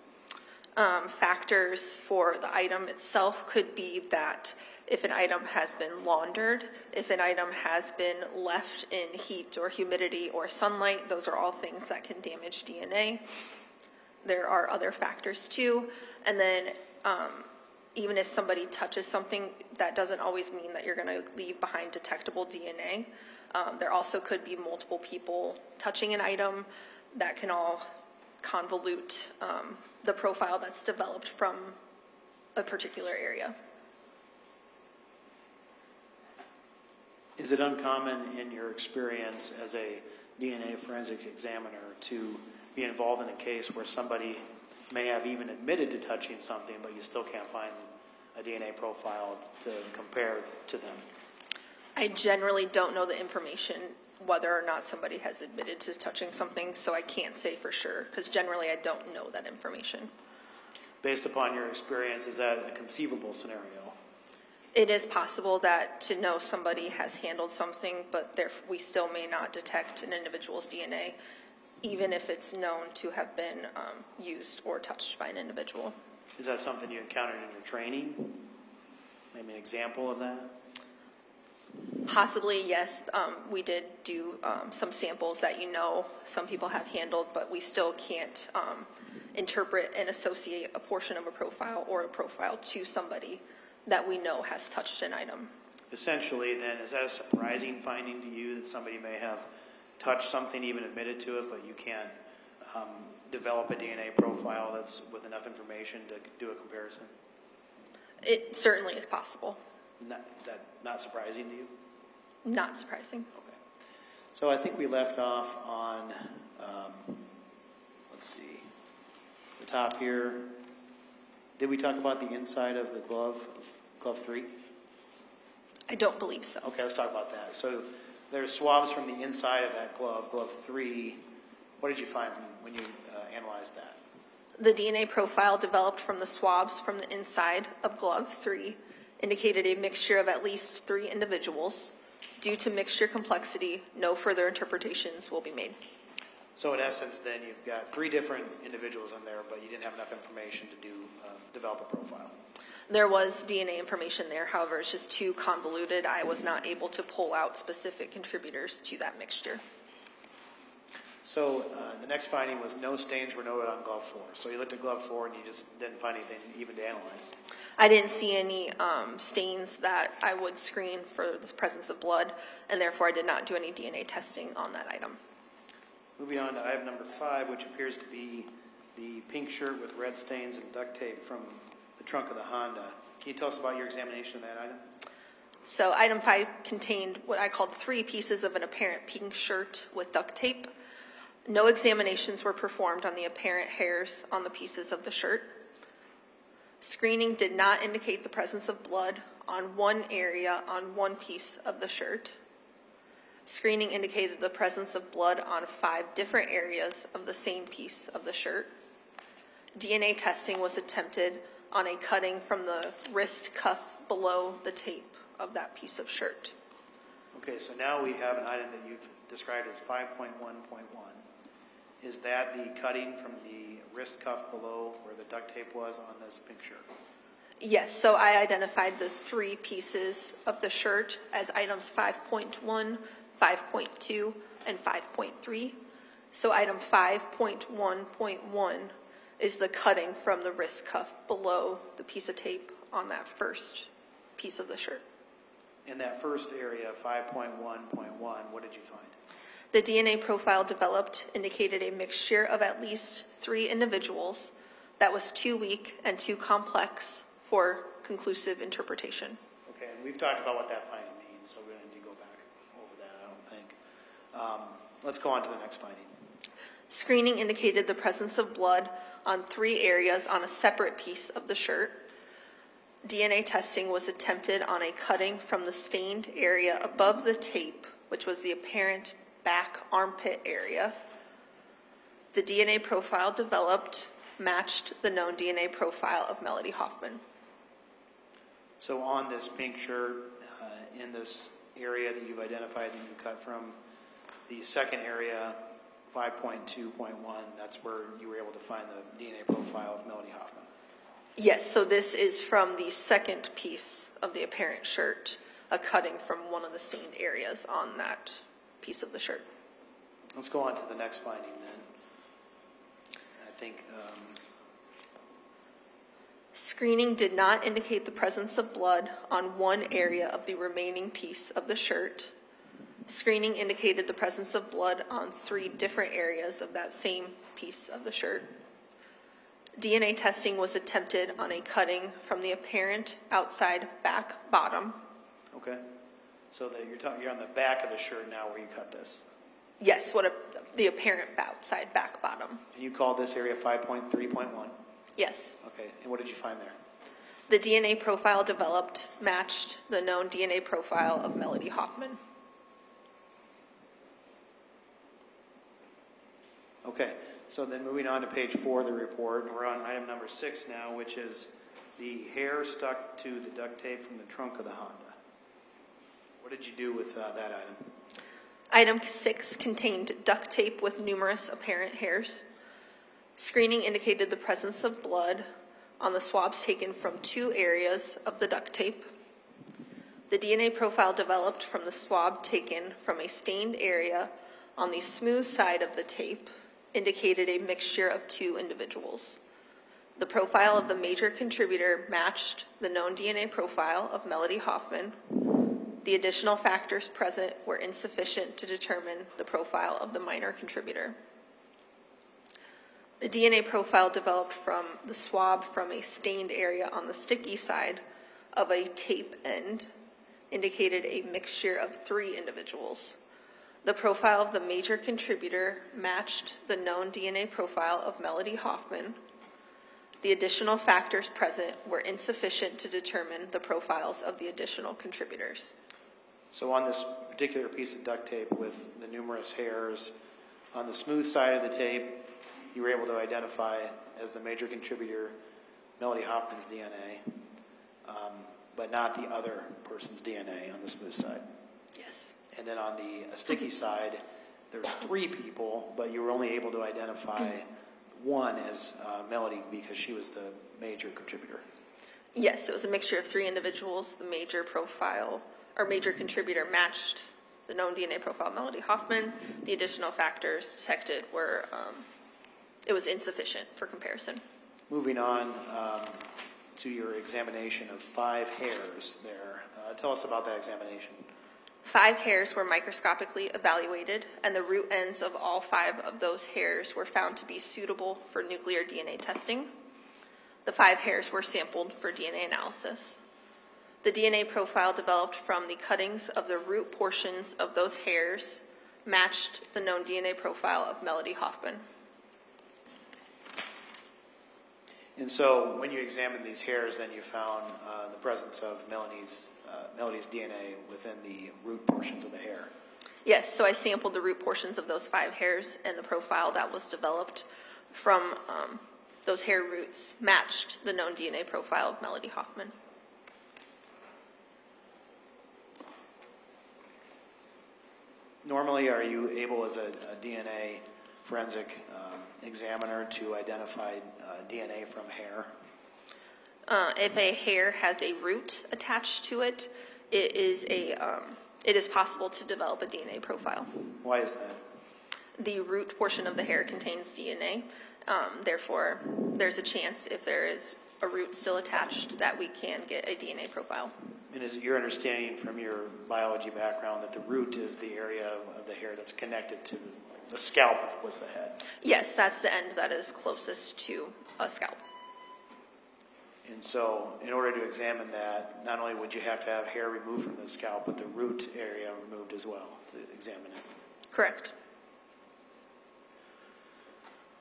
[SPEAKER 2] Um, factors for the item itself could be that if an item has been laundered, if an item has been left in heat or humidity or sunlight, those are all things that can damage DNA. There are other factors too. And then um, even if somebody touches something, that doesn't always mean that you're going to leave behind detectable DNA. Um, there also could be multiple people touching an item that can all convolute um, the profile that's developed from a particular area.
[SPEAKER 1] Is it uncommon in your experience as a DNA forensic examiner to be involved in a case where somebody may have even admitted to touching something, but you still can't find a DNA profile to compare to them?
[SPEAKER 2] I generally don't know the information whether or not somebody has admitted to touching something, so I can't say for sure, because generally I don't know that information.
[SPEAKER 1] Based upon your experience, is that a conceivable scenario?
[SPEAKER 2] It is possible that to know somebody has handled something, but there, we still may not detect an individual's DNA, even if it's known to have been um, used or touched by an individual.
[SPEAKER 1] Is that something you encountered in your training? Maybe an example of that?
[SPEAKER 2] Possibly, yes. Um, we did do um, some samples that you know some people have handled, but we still can't um, interpret and associate a portion of a profile or a profile to somebody that we know has touched an item.
[SPEAKER 1] Essentially, then, is that a surprising finding to you that somebody may have touched something, even admitted to it, but you can't um, develop a DNA profile that's with enough information to do a comparison?
[SPEAKER 2] It certainly is possible.
[SPEAKER 1] Not, is that not surprising to you?
[SPEAKER 2] Not surprising.
[SPEAKER 1] Okay. So I think we left off on, um, let's see, the top here. Did we talk about the inside of the glove, glove three?
[SPEAKER 2] I don't believe so.
[SPEAKER 1] Okay, let's talk about that. So there's swabs from the inside of that glove, glove three. What did you find when you uh, analyzed that?
[SPEAKER 2] The DNA profile developed from the swabs from the inside of glove three indicated a mixture of at least three individuals. Due to mixture complexity, no further interpretations will be made.
[SPEAKER 1] So in essence, then you've got three different individuals in there, but you didn't have enough information to do uh, develop a profile.
[SPEAKER 2] There was DNA information there, however, it's just too convoluted. I was not able to pull out specific contributors to that mixture.
[SPEAKER 1] So uh, the next finding was no stains were noted on glove four. So you looked at glove four and you just didn't find anything even to analyze.
[SPEAKER 2] I didn't see any um, stains that I would screen for the presence of blood, and therefore I did not do any DNA testing on that item.
[SPEAKER 1] Moving on to item number five, which appears to be the pink shirt with red stains and duct tape from the trunk of the Honda. Can you tell us about your examination of that item?
[SPEAKER 2] So item five contained what I called three pieces of an apparent pink shirt with duct tape. No examinations were performed on the apparent hairs on the pieces of the shirt. Screening did not indicate the presence of blood on one area on one piece of the shirt. Screening indicated the presence of blood on five different areas of the same piece of the shirt. DNA testing was attempted on a cutting from the wrist cuff below the tape of that piece of shirt.
[SPEAKER 1] Okay, so now we have an item that you've described as five point one point one. Is that the cutting from the wrist cuff below where the duct tape was on this pink shirt?
[SPEAKER 2] Yes, so I identified the three pieces of the shirt as items 5.1, 5.2, and 5.3. So item 5.1.1 is the cutting from the wrist cuff below the piece of tape on that first piece of the shirt.
[SPEAKER 1] In that first area, five point one point one, what did you find?
[SPEAKER 2] The DNA profile developed indicated a mixture of at least three individuals that was too weak and too complex for conclusive interpretation.
[SPEAKER 1] Okay, and we've talked about what that finding means, so we don't need to go back over that, I don't think. Um, Let's go on to the next finding.
[SPEAKER 2] Screening indicated the presence of blood on three areas on a separate piece of the shirt. DNA testing was attempted on a cutting from the stained area above the tape, which was the apparent back armpit area. The DNA profile developed matched the known DNA profile of Melody Hoffman.
[SPEAKER 1] So on this pink shirt, uh, in this area that you've identified that you cut from, the second area, 5.2.1, that's where you were able to find the DNA profile of Melody Hoffman.
[SPEAKER 2] Yes, so this is from the second piece of the apparent shirt, a cutting from one of the stained areas on that piece of the shirt.
[SPEAKER 1] Let's go on to the next finding then. I think, um,
[SPEAKER 2] Screening did not indicate the presence of blood on one area of the remaining piece of the shirt. Screening indicated the presence of blood on three different areas of that same piece of the shirt. DNA testing was attempted on a cutting from the apparent outside back bottom.
[SPEAKER 1] okay, so that you're talking, you're on the back of the shirt now where you cut this.
[SPEAKER 2] Yes, what a, the apparent outside back bottom.
[SPEAKER 1] And you called this area 5.3.1,
[SPEAKER 2] Yes.
[SPEAKER 1] okay, and what did you find there?
[SPEAKER 2] The DNA profile developed matched the known DNA profile of Melody Hoffman.
[SPEAKER 1] Okay, so then moving on to page four of the report, and we're on item number six now, which is the hair stuck to the duct tape from the trunk of the Honda. What did you do with uh, that item?
[SPEAKER 2] Item six contained duct tape with numerous apparent hairs. Screening indicated the presence of blood on the swabs taken from two areas of the duct tape. The DNA profile developed from the swab taken from a stained area on the smooth side of the tape indicated a mixture of two individuals. The profile of the major contributor matched the known DNA profile of Melody Hoffman, the additional factors present were insufficient to determine the profile of the minor contributor. The DNA profile developed from the swab from a stained area on the sticky side of a tape end indicated a mixture of three individuals. The profile of the major contributor matched the known DNA profile of Melody Hoffman. The additional factors present were insufficient to determine the profiles of the additional contributors.
[SPEAKER 1] So on this particular piece of duct tape with the numerous hairs, on the smooth side of the tape, you were able to identify as the major contributor Melody Hoffman's DNA, um, but not the other person's DNA on the smooth side.
[SPEAKER 2] Yes.
[SPEAKER 1] And then on the sticky side, there's three people, but you were only able to identify one as uh, Melody because she was the major contributor.
[SPEAKER 2] Yes, it was a mixture of three individuals. The major profile or major contributor matched the known DNA profile Melody Hoffman. The additional factors detected were, um, it was insufficient for comparison.
[SPEAKER 1] Moving on um, to your examination of five hairs there. Uh, Tell us about that examination.
[SPEAKER 2] Five hairs were microscopically evaluated, and the root ends of all five of those hairs were found to be suitable for nuclear DNA testing. The five hairs were sampled for DNA analysis. The DNA profile developed from the cuttings of the root portions of those hairs matched the known DNA profile of Melody Hoffman.
[SPEAKER 1] And so when you examined these hairs, then you found uh, the presence of Melanie's, uh, Melody's DNA within the root portions of the hair.
[SPEAKER 2] Yes, so I sampled the root portions of those five hairs, and the profile that was developed from um, those hair roots matched the known DNA profile of Melody Hoffman.
[SPEAKER 1] Normally, are you able as a a DNA forensic um, examiner to identify uh, DNA from hair?
[SPEAKER 2] Uh, if a hair has a root attached to it, it is a um, it is possible to develop a DNA profile.
[SPEAKER 1] Why is that?
[SPEAKER 2] The root portion of the hair contains DNA. Um, therefore, there's a chance if there is a root still attached that we can get a DNA profile.
[SPEAKER 1] And is it your understanding from your biology background that the root is the area of the hair that's connected to the- scalp was the head?
[SPEAKER 2] Yes, that's the end that is closest to a scalp.
[SPEAKER 1] And so, in order to examine that, not only would you have to have hair removed from the scalp, but the root area removed as well to examine it.
[SPEAKER 2] Correct.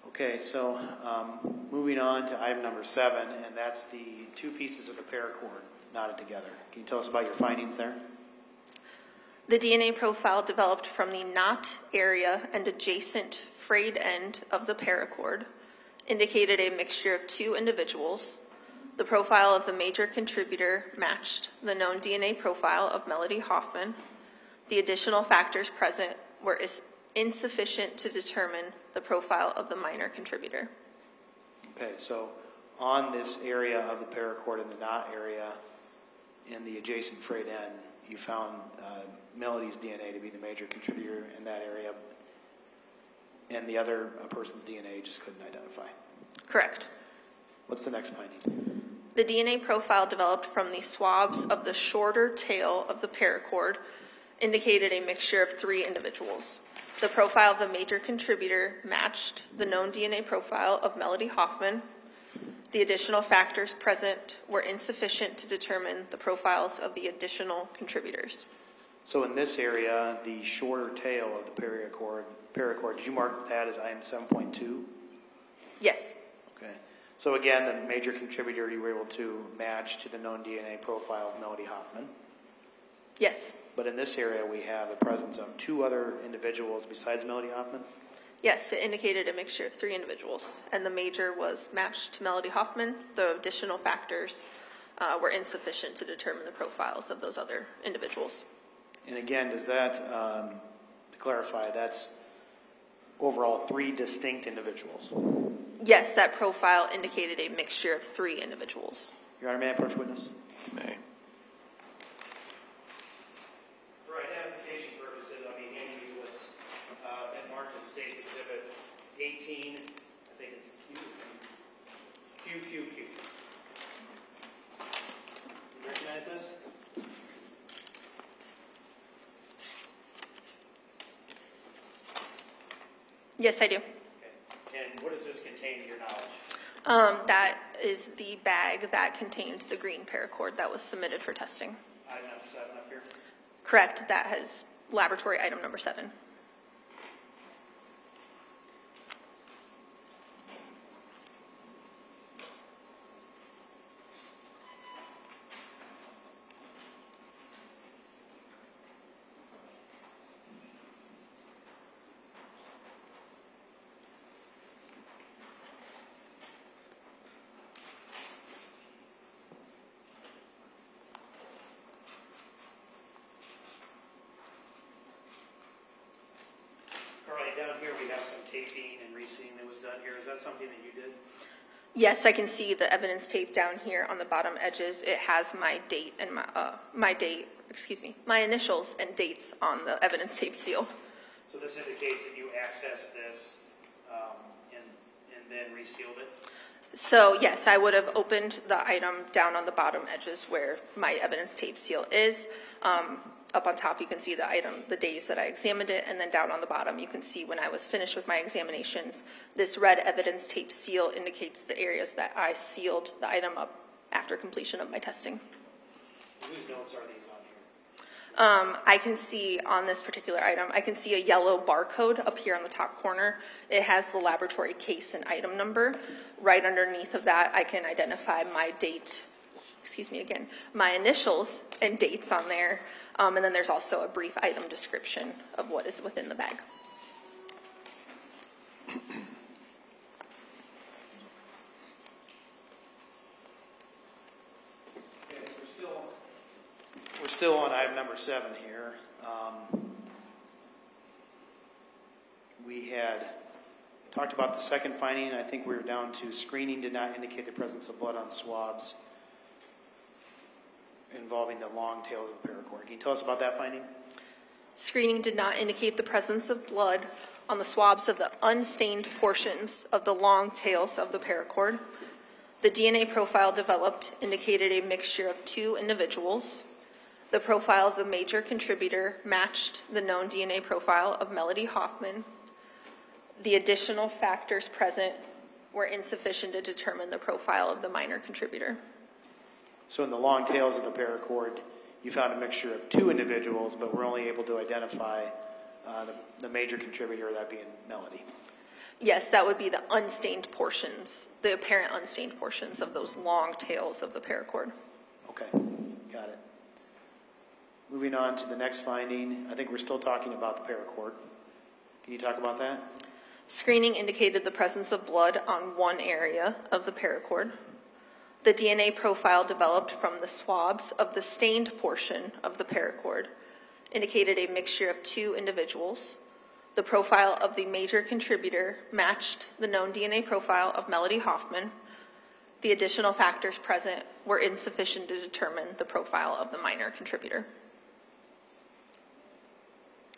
[SPEAKER 1] Okay, so um, moving on to item number seven, and that's the two pieces of the paracord knotted together. Can you tell us about your findings there?
[SPEAKER 2] The DNA profile developed from the knot area and adjacent frayed end of the paracord indicated a mixture of two individuals. The profile of the major contributor matched the known DNA profile of Melody Hoffman. The additional factors present were is- insufficient to determine the profile of the minor contributor.
[SPEAKER 1] Okay, so on this area of the paracord in the knot area, in the adjacent frayed end, you found uh, Melody's DNA to be the major contributor in that area, and the other uh, person's DNA just couldn't identify.
[SPEAKER 2] Correct.
[SPEAKER 1] What's the next finding?
[SPEAKER 2] The DNA profile developed from the swabs of the shorter tail of the paracord indicated a mixture of three individuals. The profile of the major contributor matched the known DNA profile of Melody Hoffman. The additional factors present were insufficient to determine the profiles of the additional contributors.
[SPEAKER 1] So in this area, the shorter tail of the paracord, paracord, did you mark that as item 7.2?
[SPEAKER 2] Yes,
[SPEAKER 1] Okay. So again, the major contributor you were able to match to the known DNA profile of Melody Hoffman.
[SPEAKER 2] yes,
[SPEAKER 1] But in this area, we have the presence of two other individuals besides Melody Hoffman.
[SPEAKER 2] Yes, it indicated a mixture of three individuals, and the major was matched to Melody Hoffman. The additional factors uh, were insufficient to determine the profiles of those other individuals.
[SPEAKER 1] And again, does that, um, to clarify, that's overall three distinct individuals?
[SPEAKER 2] Yes, that profile indicated a mixture of three individuals.
[SPEAKER 1] Your Honor, may I approach witness?
[SPEAKER 3] May.
[SPEAKER 1] For identification purposes, I'll be handing you what's uh, been marked as State's Exhibit 18, I think it's Q, QQQ. You recognize this?
[SPEAKER 2] Yes, I do.
[SPEAKER 1] Okay. And what does this contain to your knowledge?
[SPEAKER 2] Um, that is the bag that contained the green paracord that was submitted for testing.
[SPEAKER 1] Item number seven up here.
[SPEAKER 2] Correct, that has laboratory item number seven.
[SPEAKER 1] Karlee, down here, we have some taping and resealing that was done here. Is that something that you did?
[SPEAKER 2] Yes, I can see the evidence tape down here on the bottom edges. It has my date and my, uh, my date, excuse me, my initials and dates on the evidence tape seal.
[SPEAKER 1] So this indicates that you accessed this um, and, and then resealed it?
[SPEAKER 2] So yes, I would have opened the item down on the bottom edges where my evidence tape seal is. Um, up on top, you can see the item, the days that I examined it, and then down on the bottom, you can see when I was finished with my examinations. This red evidence tape seal indicates the areas that I sealed the item up after completion of my testing.
[SPEAKER 1] Whose notes are these on here?
[SPEAKER 2] Um, I can see on this particular item, I can see a yellow barcode up here on the top corner. It has the laboratory case and item number. Right underneath of that, I can identify my date, excuse me again, my initials and dates on there. Um, and then there's also a brief item description of what is within the bag.
[SPEAKER 1] We're still, on item number seven here. Um, We had talked about the second finding, I think we were down to screening did not indicate the presence of blood on swabs involving the long tails of the paracord. Can you tell us about that finding?
[SPEAKER 2] Screening did not indicate the presence of blood on the swabs of the unstained portions of the long tails of the paracord. The DNA profile developed indicated a mixture of two individuals. The profile of the major contributor matched the known DNA profile of Melody Hoffman. The additional factors present were insufficient to determine the profile of the minor contributor.
[SPEAKER 1] So in the long tails of the paracord, you found a mixture of two individuals, but were only able to identify uh, the, the major contributor, that being Melody.
[SPEAKER 2] Yes, that would be the unstained portions, the apparent unstained portions of those long tails of the paracord.
[SPEAKER 1] Okay, got it. Moving on to the next finding, I think we're still talking about the paracord. Can you talk about that?
[SPEAKER 2] Screening indicated the presence of blood on one area of the paracord. The DNA profile developed from the swabs of the stained portion of the paracord indicated a mixture of two individuals. The profile of the major contributor matched the known DNA profile of Melody Hoffman. The additional factors present were insufficient to determine the profile of the minor contributor.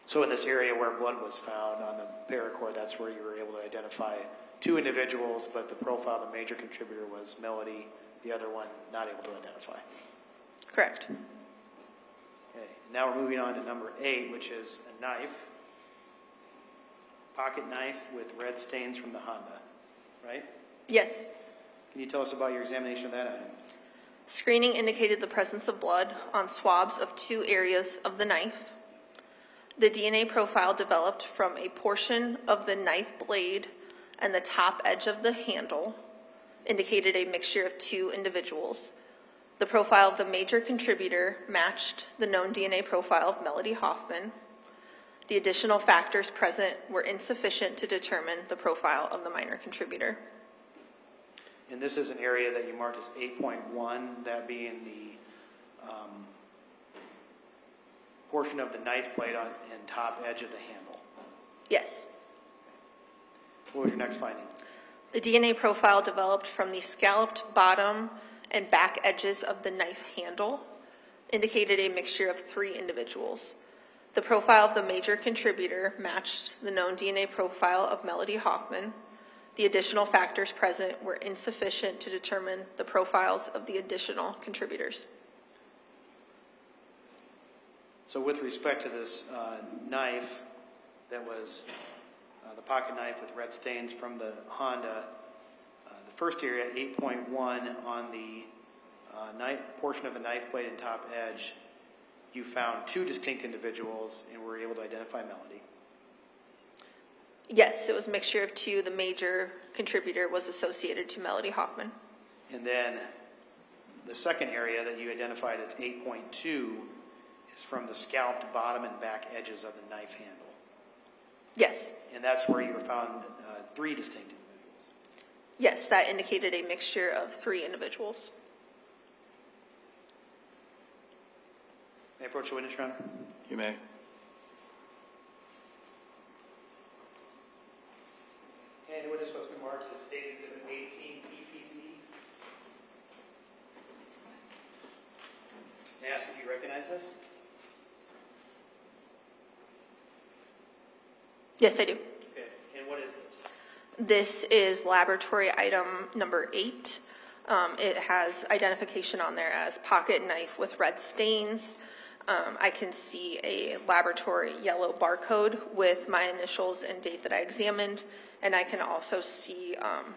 [SPEAKER 1] So in this area where blood was found on the paracord, that's where you were able to identify two individuals, but the profile of the major contributor was Melody, the other one not able to identify.
[SPEAKER 2] Correct.
[SPEAKER 1] Okay, now we're moving on to number eight, which is a knife. Pocket knife with red stains from the Honda, right?
[SPEAKER 2] Yes.
[SPEAKER 1] Can you tell us about your examination of that item?
[SPEAKER 2] Screening indicated the presence of blood on swabs of two areas of the knife. The DNA profile developed from a portion of the knife blade and the top edge of the handle indicated a mixture of two individuals. The profile of the major contributor matched the known DNA profile of Melody Hoffman. The additional factors present were insufficient to determine the profile of the minor contributor.
[SPEAKER 1] And this is an area that you marked as 8.1, that being the um, portion of the knife blade on and top edge of the handle.
[SPEAKER 2] Yes.
[SPEAKER 1] What was your next finding?
[SPEAKER 2] The DNA profile developed from the scalloped bottom and back edges of the knife handle indicated a mixture of three individuals. The profile of the major contributor matched the known DNA profile of Melody Hoffman. The additional factors present were insufficient to determine the profiles of the additional contributors.
[SPEAKER 1] So with respect to this uh, knife that was uh, the pocket knife with red stains from the Honda, uh, the first area, 8.1 on the uh, knife, portion of the knife blade and top edge, you found two distinct individuals and were able to identify Melody.
[SPEAKER 2] Yes, it was a mixture of two. The major contributor was associated to Melody Hoffman.
[SPEAKER 1] And then the second area that you identified as 8.2 is from the scalped bottom and back edges of the knife handle.
[SPEAKER 2] Yes,
[SPEAKER 1] And that's where you found uh, three distinct individuals.
[SPEAKER 2] yes, that indicated a mixture of three individuals.
[SPEAKER 1] May I approach the witness, Your Honor?
[SPEAKER 3] You may.
[SPEAKER 1] And the witness must be marked as State's Exhibit 18 EPP. May I ask if you recognize this?
[SPEAKER 2] Yes, I do.
[SPEAKER 1] Okay, and what is this?
[SPEAKER 2] This is laboratory item number eight. Um, It has identification on there as pocket knife with red stains. Um, I can see a laboratory yellow barcode with my initials and date that I examined, and I can also see um,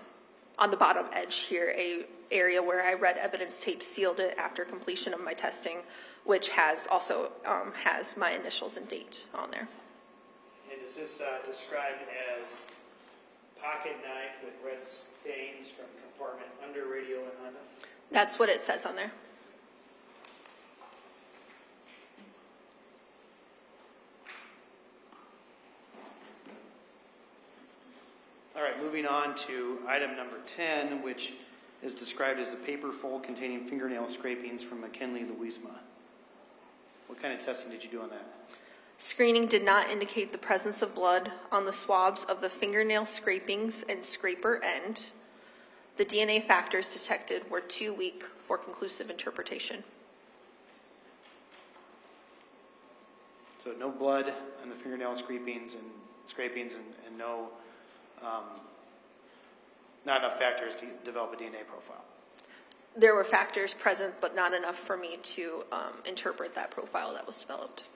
[SPEAKER 2] on the bottom edge here, a area where I red evidence tape sealed it after completion of my testing, which has also, um, has my initials and date on there.
[SPEAKER 1] Is this uh, described as pocket knife with red stains from compartment under radio and Honda?
[SPEAKER 2] That's what it says on there.
[SPEAKER 1] All right, moving on to item number 10, which is described as a paper fold containing fingernail scrapings from McKinley Louisma. What kind of testing did you do on that?
[SPEAKER 2] Screening did not indicate the presence of blood on the swabs of the fingernail scrapings and scraper end. The DNA factors detected were too weak for conclusive interpretation.
[SPEAKER 1] So no blood on the fingernail scrapings and scrapings and, and no, um, not enough factors to develop a DNA profile.
[SPEAKER 2] There were factors present, but not enough for me to um, interpret that profile that was developed.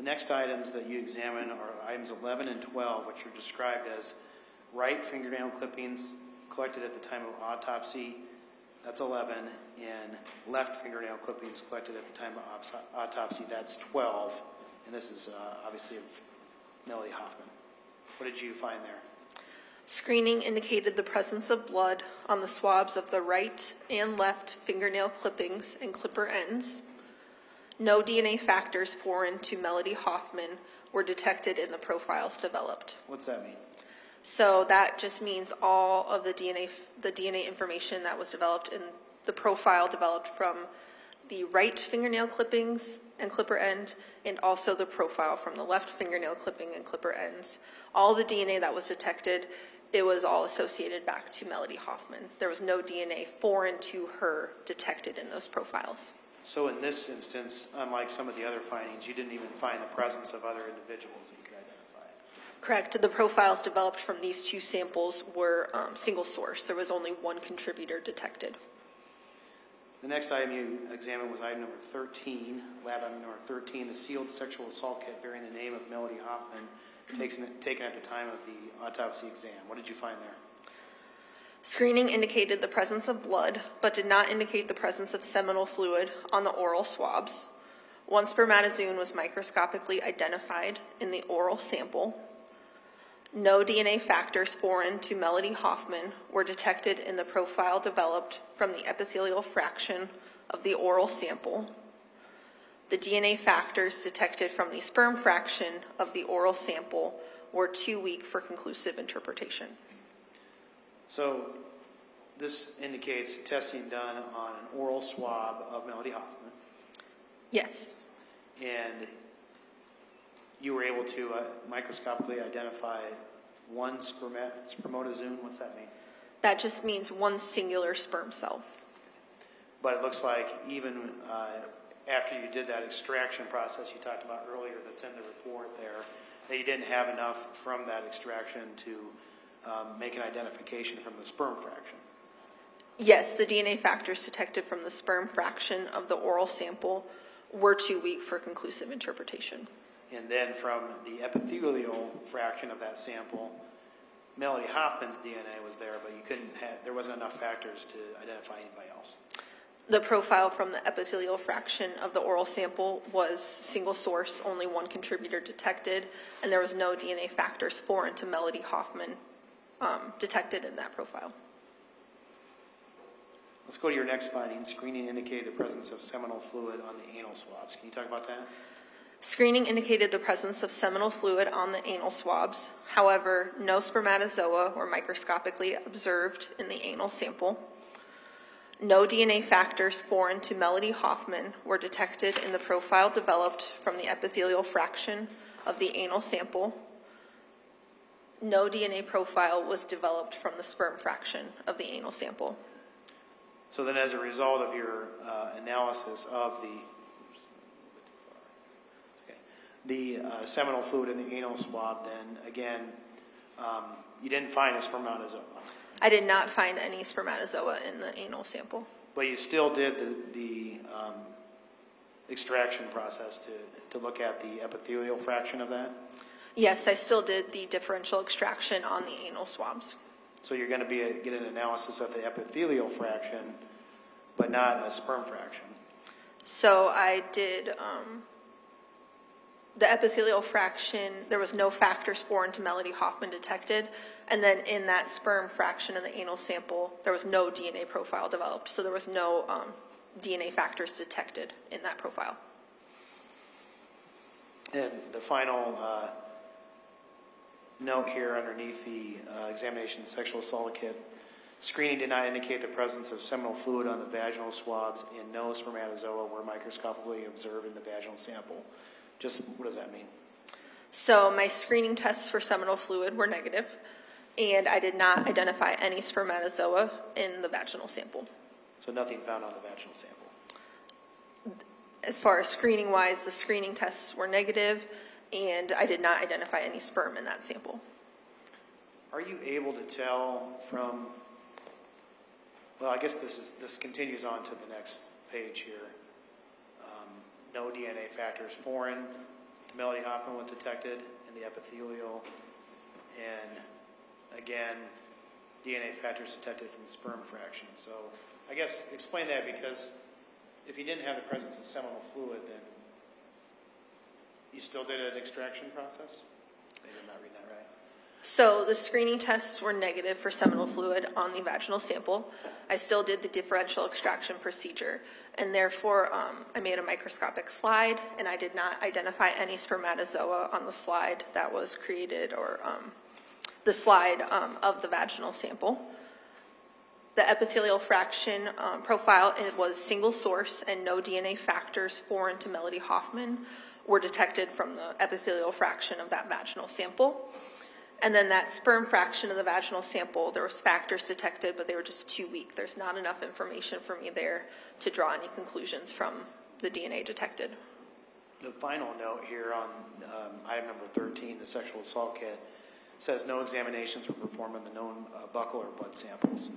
[SPEAKER 1] The next items that you examine are items 11 and 12, which are described as right fingernail clippings collected at the time of autopsy, that's 11, and left fingernail clippings collected at the time of autopsy, that's 12. And this is uh, obviously of Melody Hoffman. What did you find there?
[SPEAKER 2] Screening indicated the presence of blood on the swabs of the right and left fingernail clippings and clipper ends. No DNA factors foreign to Melody Hoffman were detected in the profiles developed.
[SPEAKER 1] What's that mean?
[SPEAKER 2] So that just means all of the DNA, the DNA information that was developed in the profile developed from the right fingernail clippings and clipper end, and also the profile from the left fingernail clipping and clipper ends. All the DNA that was detected, it was all associated back to Melody Hoffman. There was no DNA foreign to her detected in those profiles.
[SPEAKER 1] So in this instance, unlike some of the other findings, you didn't even find the presence of other individuals that you could identify.
[SPEAKER 2] Correct. The profiles developed from these two samples were um, single source. There was only one contributor detected.
[SPEAKER 1] The next item you examined was item number 13, lab item number 13, the sealed sexual assault kit bearing the name of Melody Hoffman, taken taken at the time of the autopsy exam. What did you find there?
[SPEAKER 2] Screening indicated the presence of blood, but did not indicate the presence of seminal fluid on the oral swabs. One spermatozoon was microscopically identified in the oral sample. No DNA factors foreign to Melody Hoffman were detected in the profile developed from the epithelial fraction of the oral sample. The DNA factors detected from the sperm fraction of the oral sample were too weak for conclusive interpretation.
[SPEAKER 1] So this indicates testing done on an oral swab of Melody Hoffman,
[SPEAKER 2] Yes.
[SPEAKER 1] and you were able to uh, microscopically identify one sperma- spermatozoon. What's that mean?
[SPEAKER 2] That just means one singular sperm cell.
[SPEAKER 1] But it looks like even uh, after you did that extraction process you talked about earlier that's in the report there, that you didn't have enough from that extraction to um, make an identification from the sperm fraction.
[SPEAKER 2] Yes, the DNA factors detected from the sperm fraction of the oral sample were too weak for conclusive interpretation.
[SPEAKER 1] And then from the epithelial fraction of that sample, Melody Hoffman's DNA was there, but you couldn't have, there wasn't enough factors to identify anybody else.
[SPEAKER 2] The profile from the epithelial fraction of the oral sample was single source, only one contributor detected, and there was no DNA factors foreign to Melody Hoffman um, detected in that profile.
[SPEAKER 1] Let's go to your next finding. Screening indicated the presence of seminal fluid on the anal swabs. Can you talk about that?
[SPEAKER 2] Screening indicated the presence of seminal fluid on the anal swabs. However, no spermatozoa were microscopically observed in the anal sample. No DNA factors foreign to Melody Hoffman were detected in the profile developed from the epithelial fraction of the anal sample. No DNA profile was developed from the sperm fraction of the anal sample.
[SPEAKER 1] So then, as a result of your uh, analysis of the okay, the uh, seminal fluid in the anal swab, then again, um, you didn't find a spermatozoa,
[SPEAKER 2] I did not find any spermatozoa in the anal sample.
[SPEAKER 1] but you still did the, the um, extraction process to, to look at the epithelial fraction of that.
[SPEAKER 2] Yes, I still did the differential extraction on the anal swabs.
[SPEAKER 1] So you're going to be, get an analysis of the epithelial fraction, but not a sperm fraction.
[SPEAKER 2] So I did um, the epithelial fraction, there was no factors foreign to Melody Hoffman detected. And then in that sperm fraction in the anal sample, there was no DNA profile developed. So there was no um, DNA factors detected in that profile.
[SPEAKER 1] And the final uh, note here underneath the uh, examination sexual assault kit, screening did not indicate the presence of seminal fluid on the vaginal swabs and no spermatozoa were microscopically observed in the vaginal sample. Just, what does that mean?
[SPEAKER 2] So my screening tests for seminal fluid were negative, and I did not identify any spermatozoa in the vaginal sample.
[SPEAKER 1] So nothing found on the vaginal sample.
[SPEAKER 2] As far as screening wise, the screening tests were negative, and I did not identify any sperm in that sample.
[SPEAKER 1] Are you able to tell from, well, I guess this is, this continues on to the next page here. Um, No DNA factors foreign to Melody Hoffman was detected in the epithelial. And again, DNA factors detected from the sperm fraction. So I guess explain that because if you didn't have the presence of seminal fluid, then you still did an extraction process? Maybe I'm not reading that right.
[SPEAKER 2] So the screening tests were negative for seminal fluid on the vaginal sample. I still did the differential extraction procedure, and therefore um, I made a microscopic slide, and I did not identify any spermatozoa on the slide that was created or um, the slide um, of the vaginal sample. The epithelial fraction um, profile it was single source, and no DNA factors foreign to Melody Hoffman were detected from the epithelial fraction of that vaginal sample. And then that sperm fraction of the vaginal sample, there was factors detected, but they were just too weak. There's not enough information for me there to draw any conclusions from the DNA detected.
[SPEAKER 1] The final note here on um, item number 13, the sexual assault kit, says no examinations were performed on the known uh, buccal or blood samples.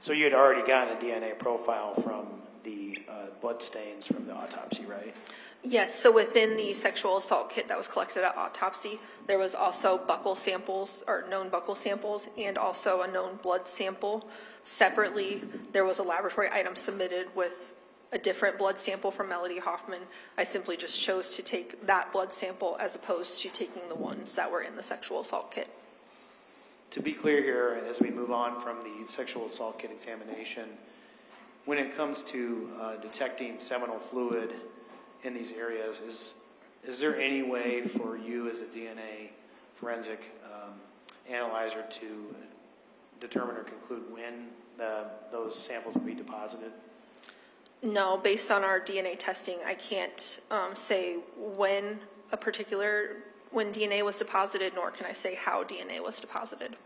[SPEAKER 1] So you had already gotten a DNA profile from the uh, blood stains from the autopsy, right?
[SPEAKER 2] Yes, so within the sexual assault kit that was collected at autopsy, there was also buccal samples, or known buccal samples, and also a known blood sample. Separately, there was a laboratory item submitted with a different blood sample from Melody Hoffman. I simply just chose to take that blood sample as opposed to taking the ones that were in the sexual assault kit.
[SPEAKER 1] To be clear here, as we move on from the sexual assault kit examination, when it comes to uh, detecting seminal fluid in these areas, is, is there any way for you as a DNA forensic um, analyzer to determine or conclude when the, those samples will be deposited?
[SPEAKER 2] No, based on our DNA testing, I can't um, say when a particular, when DNA was deposited, nor can I say how DNA was deposited.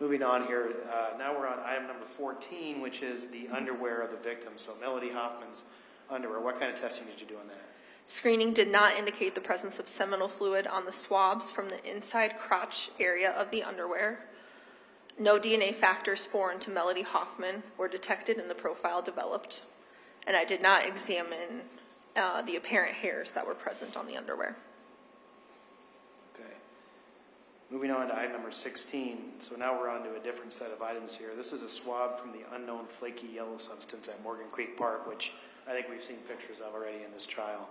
[SPEAKER 1] Moving on here, uh, now we're on item number 14, which is the underwear of the victim. So Melody Hoffman's underwear. What kind of testing did you do on that?
[SPEAKER 2] Screening did not indicate the presence of seminal fluid on the swabs from the inside crotch area of the underwear. No DNA factors foreign to Melody Hoffman were detected in the profile developed, and I did not examine uh, the apparent hairs that were present on the underwear.
[SPEAKER 1] Okay. Moving on to item number 16. So now we're on to a different set of items here. This is a swab from the unknown flaky yellow substance at Morgan Creek Park, which I think we've seen pictures of already in this trial.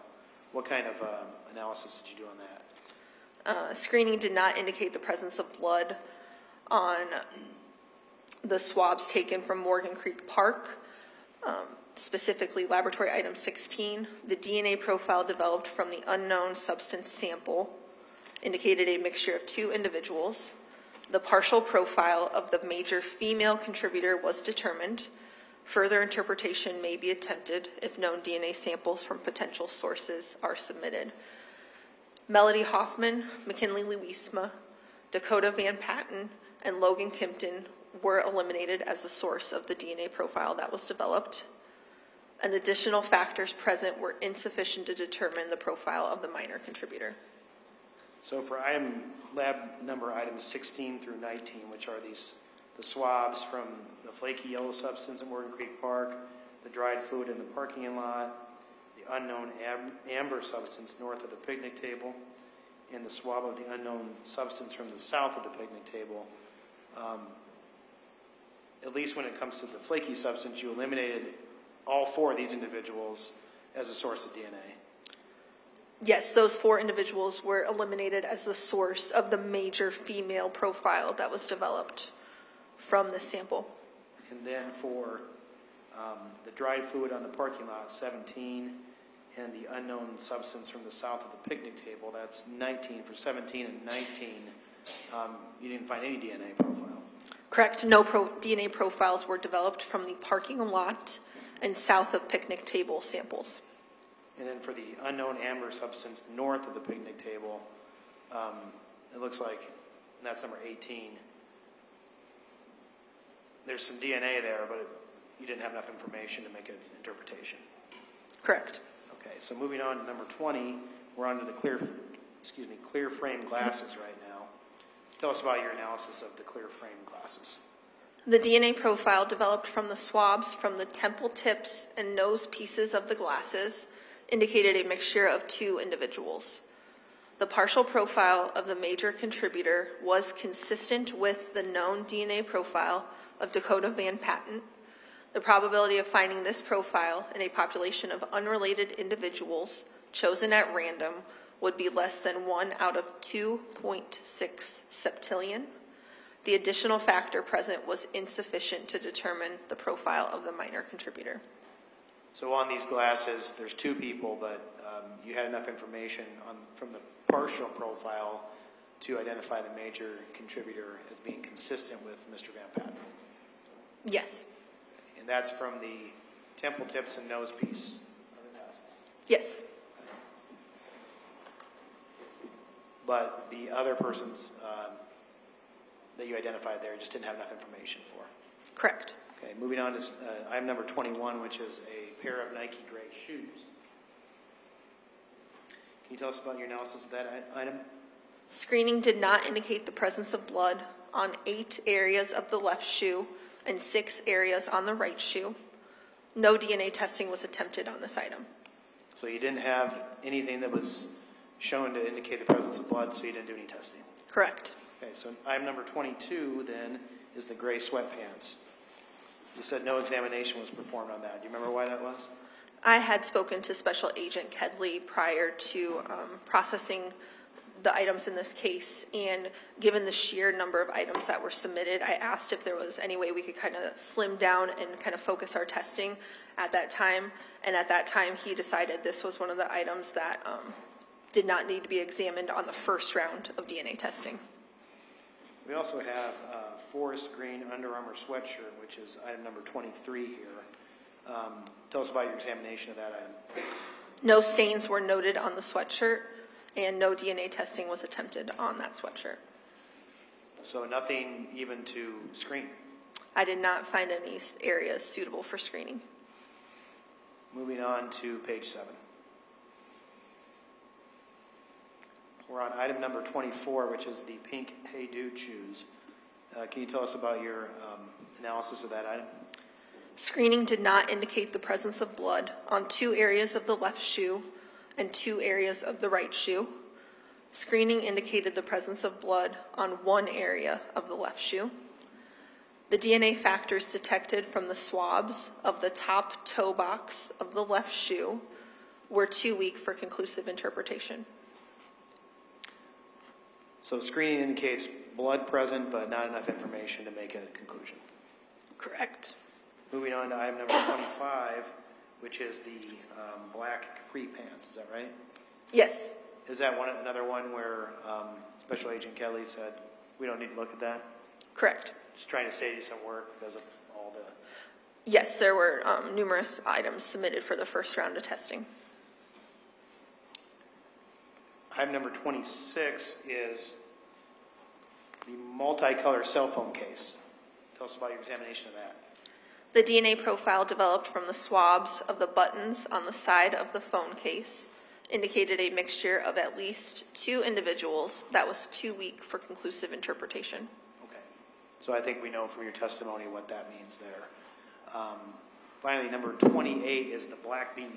[SPEAKER 1] What kind of uh, analysis did you do on that?
[SPEAKER 2] Uh, screening did not indicate the presence of blood on the swabs taken from Morgan Creek Park, um, specifically laboratory item 16. The DNA profile developed from the unknown substance sample indicated a mixture of two individuals. The partial profile of the major female contributor was determined. Further interpretation may be attempted if known DNA samples from potential sources are submitted. Melody Hoffman, McKinley Louisma, Dakota Van Patten, and Logan Kimpton were eliminated as the source of the DNA profile that was developed. And additional factors present were insufficient to determine the profile of the minor contributor.
[SPEAKER 1] So for item, lab number items 16 through 19, which are these, the swabs from the flaky yellow substance at Morgan Creek Park, the dried fluid in the parking lot, the unknown am- amber substance north of the picnic table, and the swab of the unknown substance from the south of the picnic table. Um, At least when it comes to the flaky substance, you eliminated all four of these individuals as a source of DNA.
[SPEAKER 2] Yes, those four individuals were eliminated as the source of the major female profile that was developed from this sample.
[SPEAKER 1] And then for um, the dried fluid on the parking lot, 17, and the unknown substance from the south of the picnic table, that's 19. For 17 and 19, um, you didn't find any DNA profile.
[SPEAKER 2] Correct, no pro- DNA profiles were developed from the parking lot and south of picnic table samples.
[SPEAKER 1] And then for the unknown amber substance north of the picnic table, um, it looks like, and that's number 18, there's some DNA there, but it- you didn't have enough information to make an interpretation.
[SPEAKER 2] Correct.
[SPEAKER 1] Okay, so moving on to number 20, we're on to the clear, excuse me, clear frame glasses right now. Tell us about your analysis of the clear frame glasses.
[SPEAKER 2] The DNA profile developed from the swabs from the temple tips and nose pieces of the glasses indicated a mixture of two individuals. The partial profile of the major contributor was consistent with the known DNA profile of Dakota Van Patten. The probability of finding this profile in a population of unrelated individuals chosen at random would be less than 1 out of 2.6 septillion. The additional factor present was insufficient to determine the profile of the minor contributor.
[SPEAKER 1] So on these glasses, there's two people, but um, you had enough information on, from the partial profile to identify the major contributor as being consistent with Mr. Van Patten.
[SPEAKER 2] Yes,
[SPEAKER 1] And that's from the temple tips and nose piece of the glasses.
[SPEAKER 2] yes,
[SPEAKER 1] But the other persons um, that you identified there just didn't have enough information for.
[SPEAKER 2] correct.
[SPEAKER 1] Okay, moving on to uh, item number 21, which is a pair of Nike gray shoes. Can you tell us about your analysis of that item?
[SPEAKER 2] Screening did not indicate the presence of blood on eight areas of the left shoe and six areas on the right shoe. No DNA testing was attempted on this item.
[SPEAKER 1] So you didn't have anything that was shown to indicate the presence of blood, so you didn't do any testing.
[SPEAKER 2] Correct.
[SPEAKER 1] Okay, so item number 22 then is the gray sweatpants. You said no examination was performed on that. Do you remember why that was?
[SPEAKER 2] I had spoken to Special Agent Kedley prior to um, processing the items in this case, and given the sheer number of items that were submitted, I asked if there was any way we could kind of slim down and kind of focus our testing at that time. And at that time, he decided this was one of the items that um, did not need to be examined on the first round of DNA testing.
[SPEAKER 1] We also have uh, forest green Under Armour sweatshirt, which is item number 23 here. Um, Tell us about your examination of that item.
[SPEAKER 2] No stains were noted on the sweatshirt, and no DNA testing was attempted on that sweatshirt.
[SPEAKER 1] So nothing even to screen.
[SPEAKER 2] I did not find any areas suitable for screening.
[SPEAKER 1] Moving on to page seven. We're on item number 24, which is the pink Hey Dude shoes. Uh, Can you tell us about your um, analysis of that item?
[SPEAKER 2] Screening did not indicate the presence of blood on two areas of the left shoe and two areas of the right shoe. Screening indicated the presence of blood on one area of the left shoe. The DNA factors detected from the swabs of the top toe box of the left shoe were too weak for conclusive interpretation.
[SPEAKER 1] So screening indicates blood present, but not enough information to make a conclusion.
[SPEAKER 2] Correct.
[SPEAKER 1] Moving on to item number 25, which is the um, black capri pants, is that right?
[SPEAKER 2] Yes,
[SPEAKER 1] Is that one, another one where um, Special Agent Kelly said, we don't need to look at that?
[SPEAKER 2] correct.
[SPEAKER 1] Just trying to save you some work because of all the,
[SPEAKER 2] Yes, there were um, numerous items submitted for the first round of testing.
[SPEAKER 1] Item number 26 is the multicolor cell phone case. Tell us about your examination of that.
[SPEAKER 2] The DNA profile developed from the swabs of the buttons on the side of the phone case indicated a mixture of at least two individuals that was too weak for conclusive interpretation.
[SPEAKER 1] Okay. So I think we know from your testimony what that means there. Um, Finally, number 28 is the black beanie.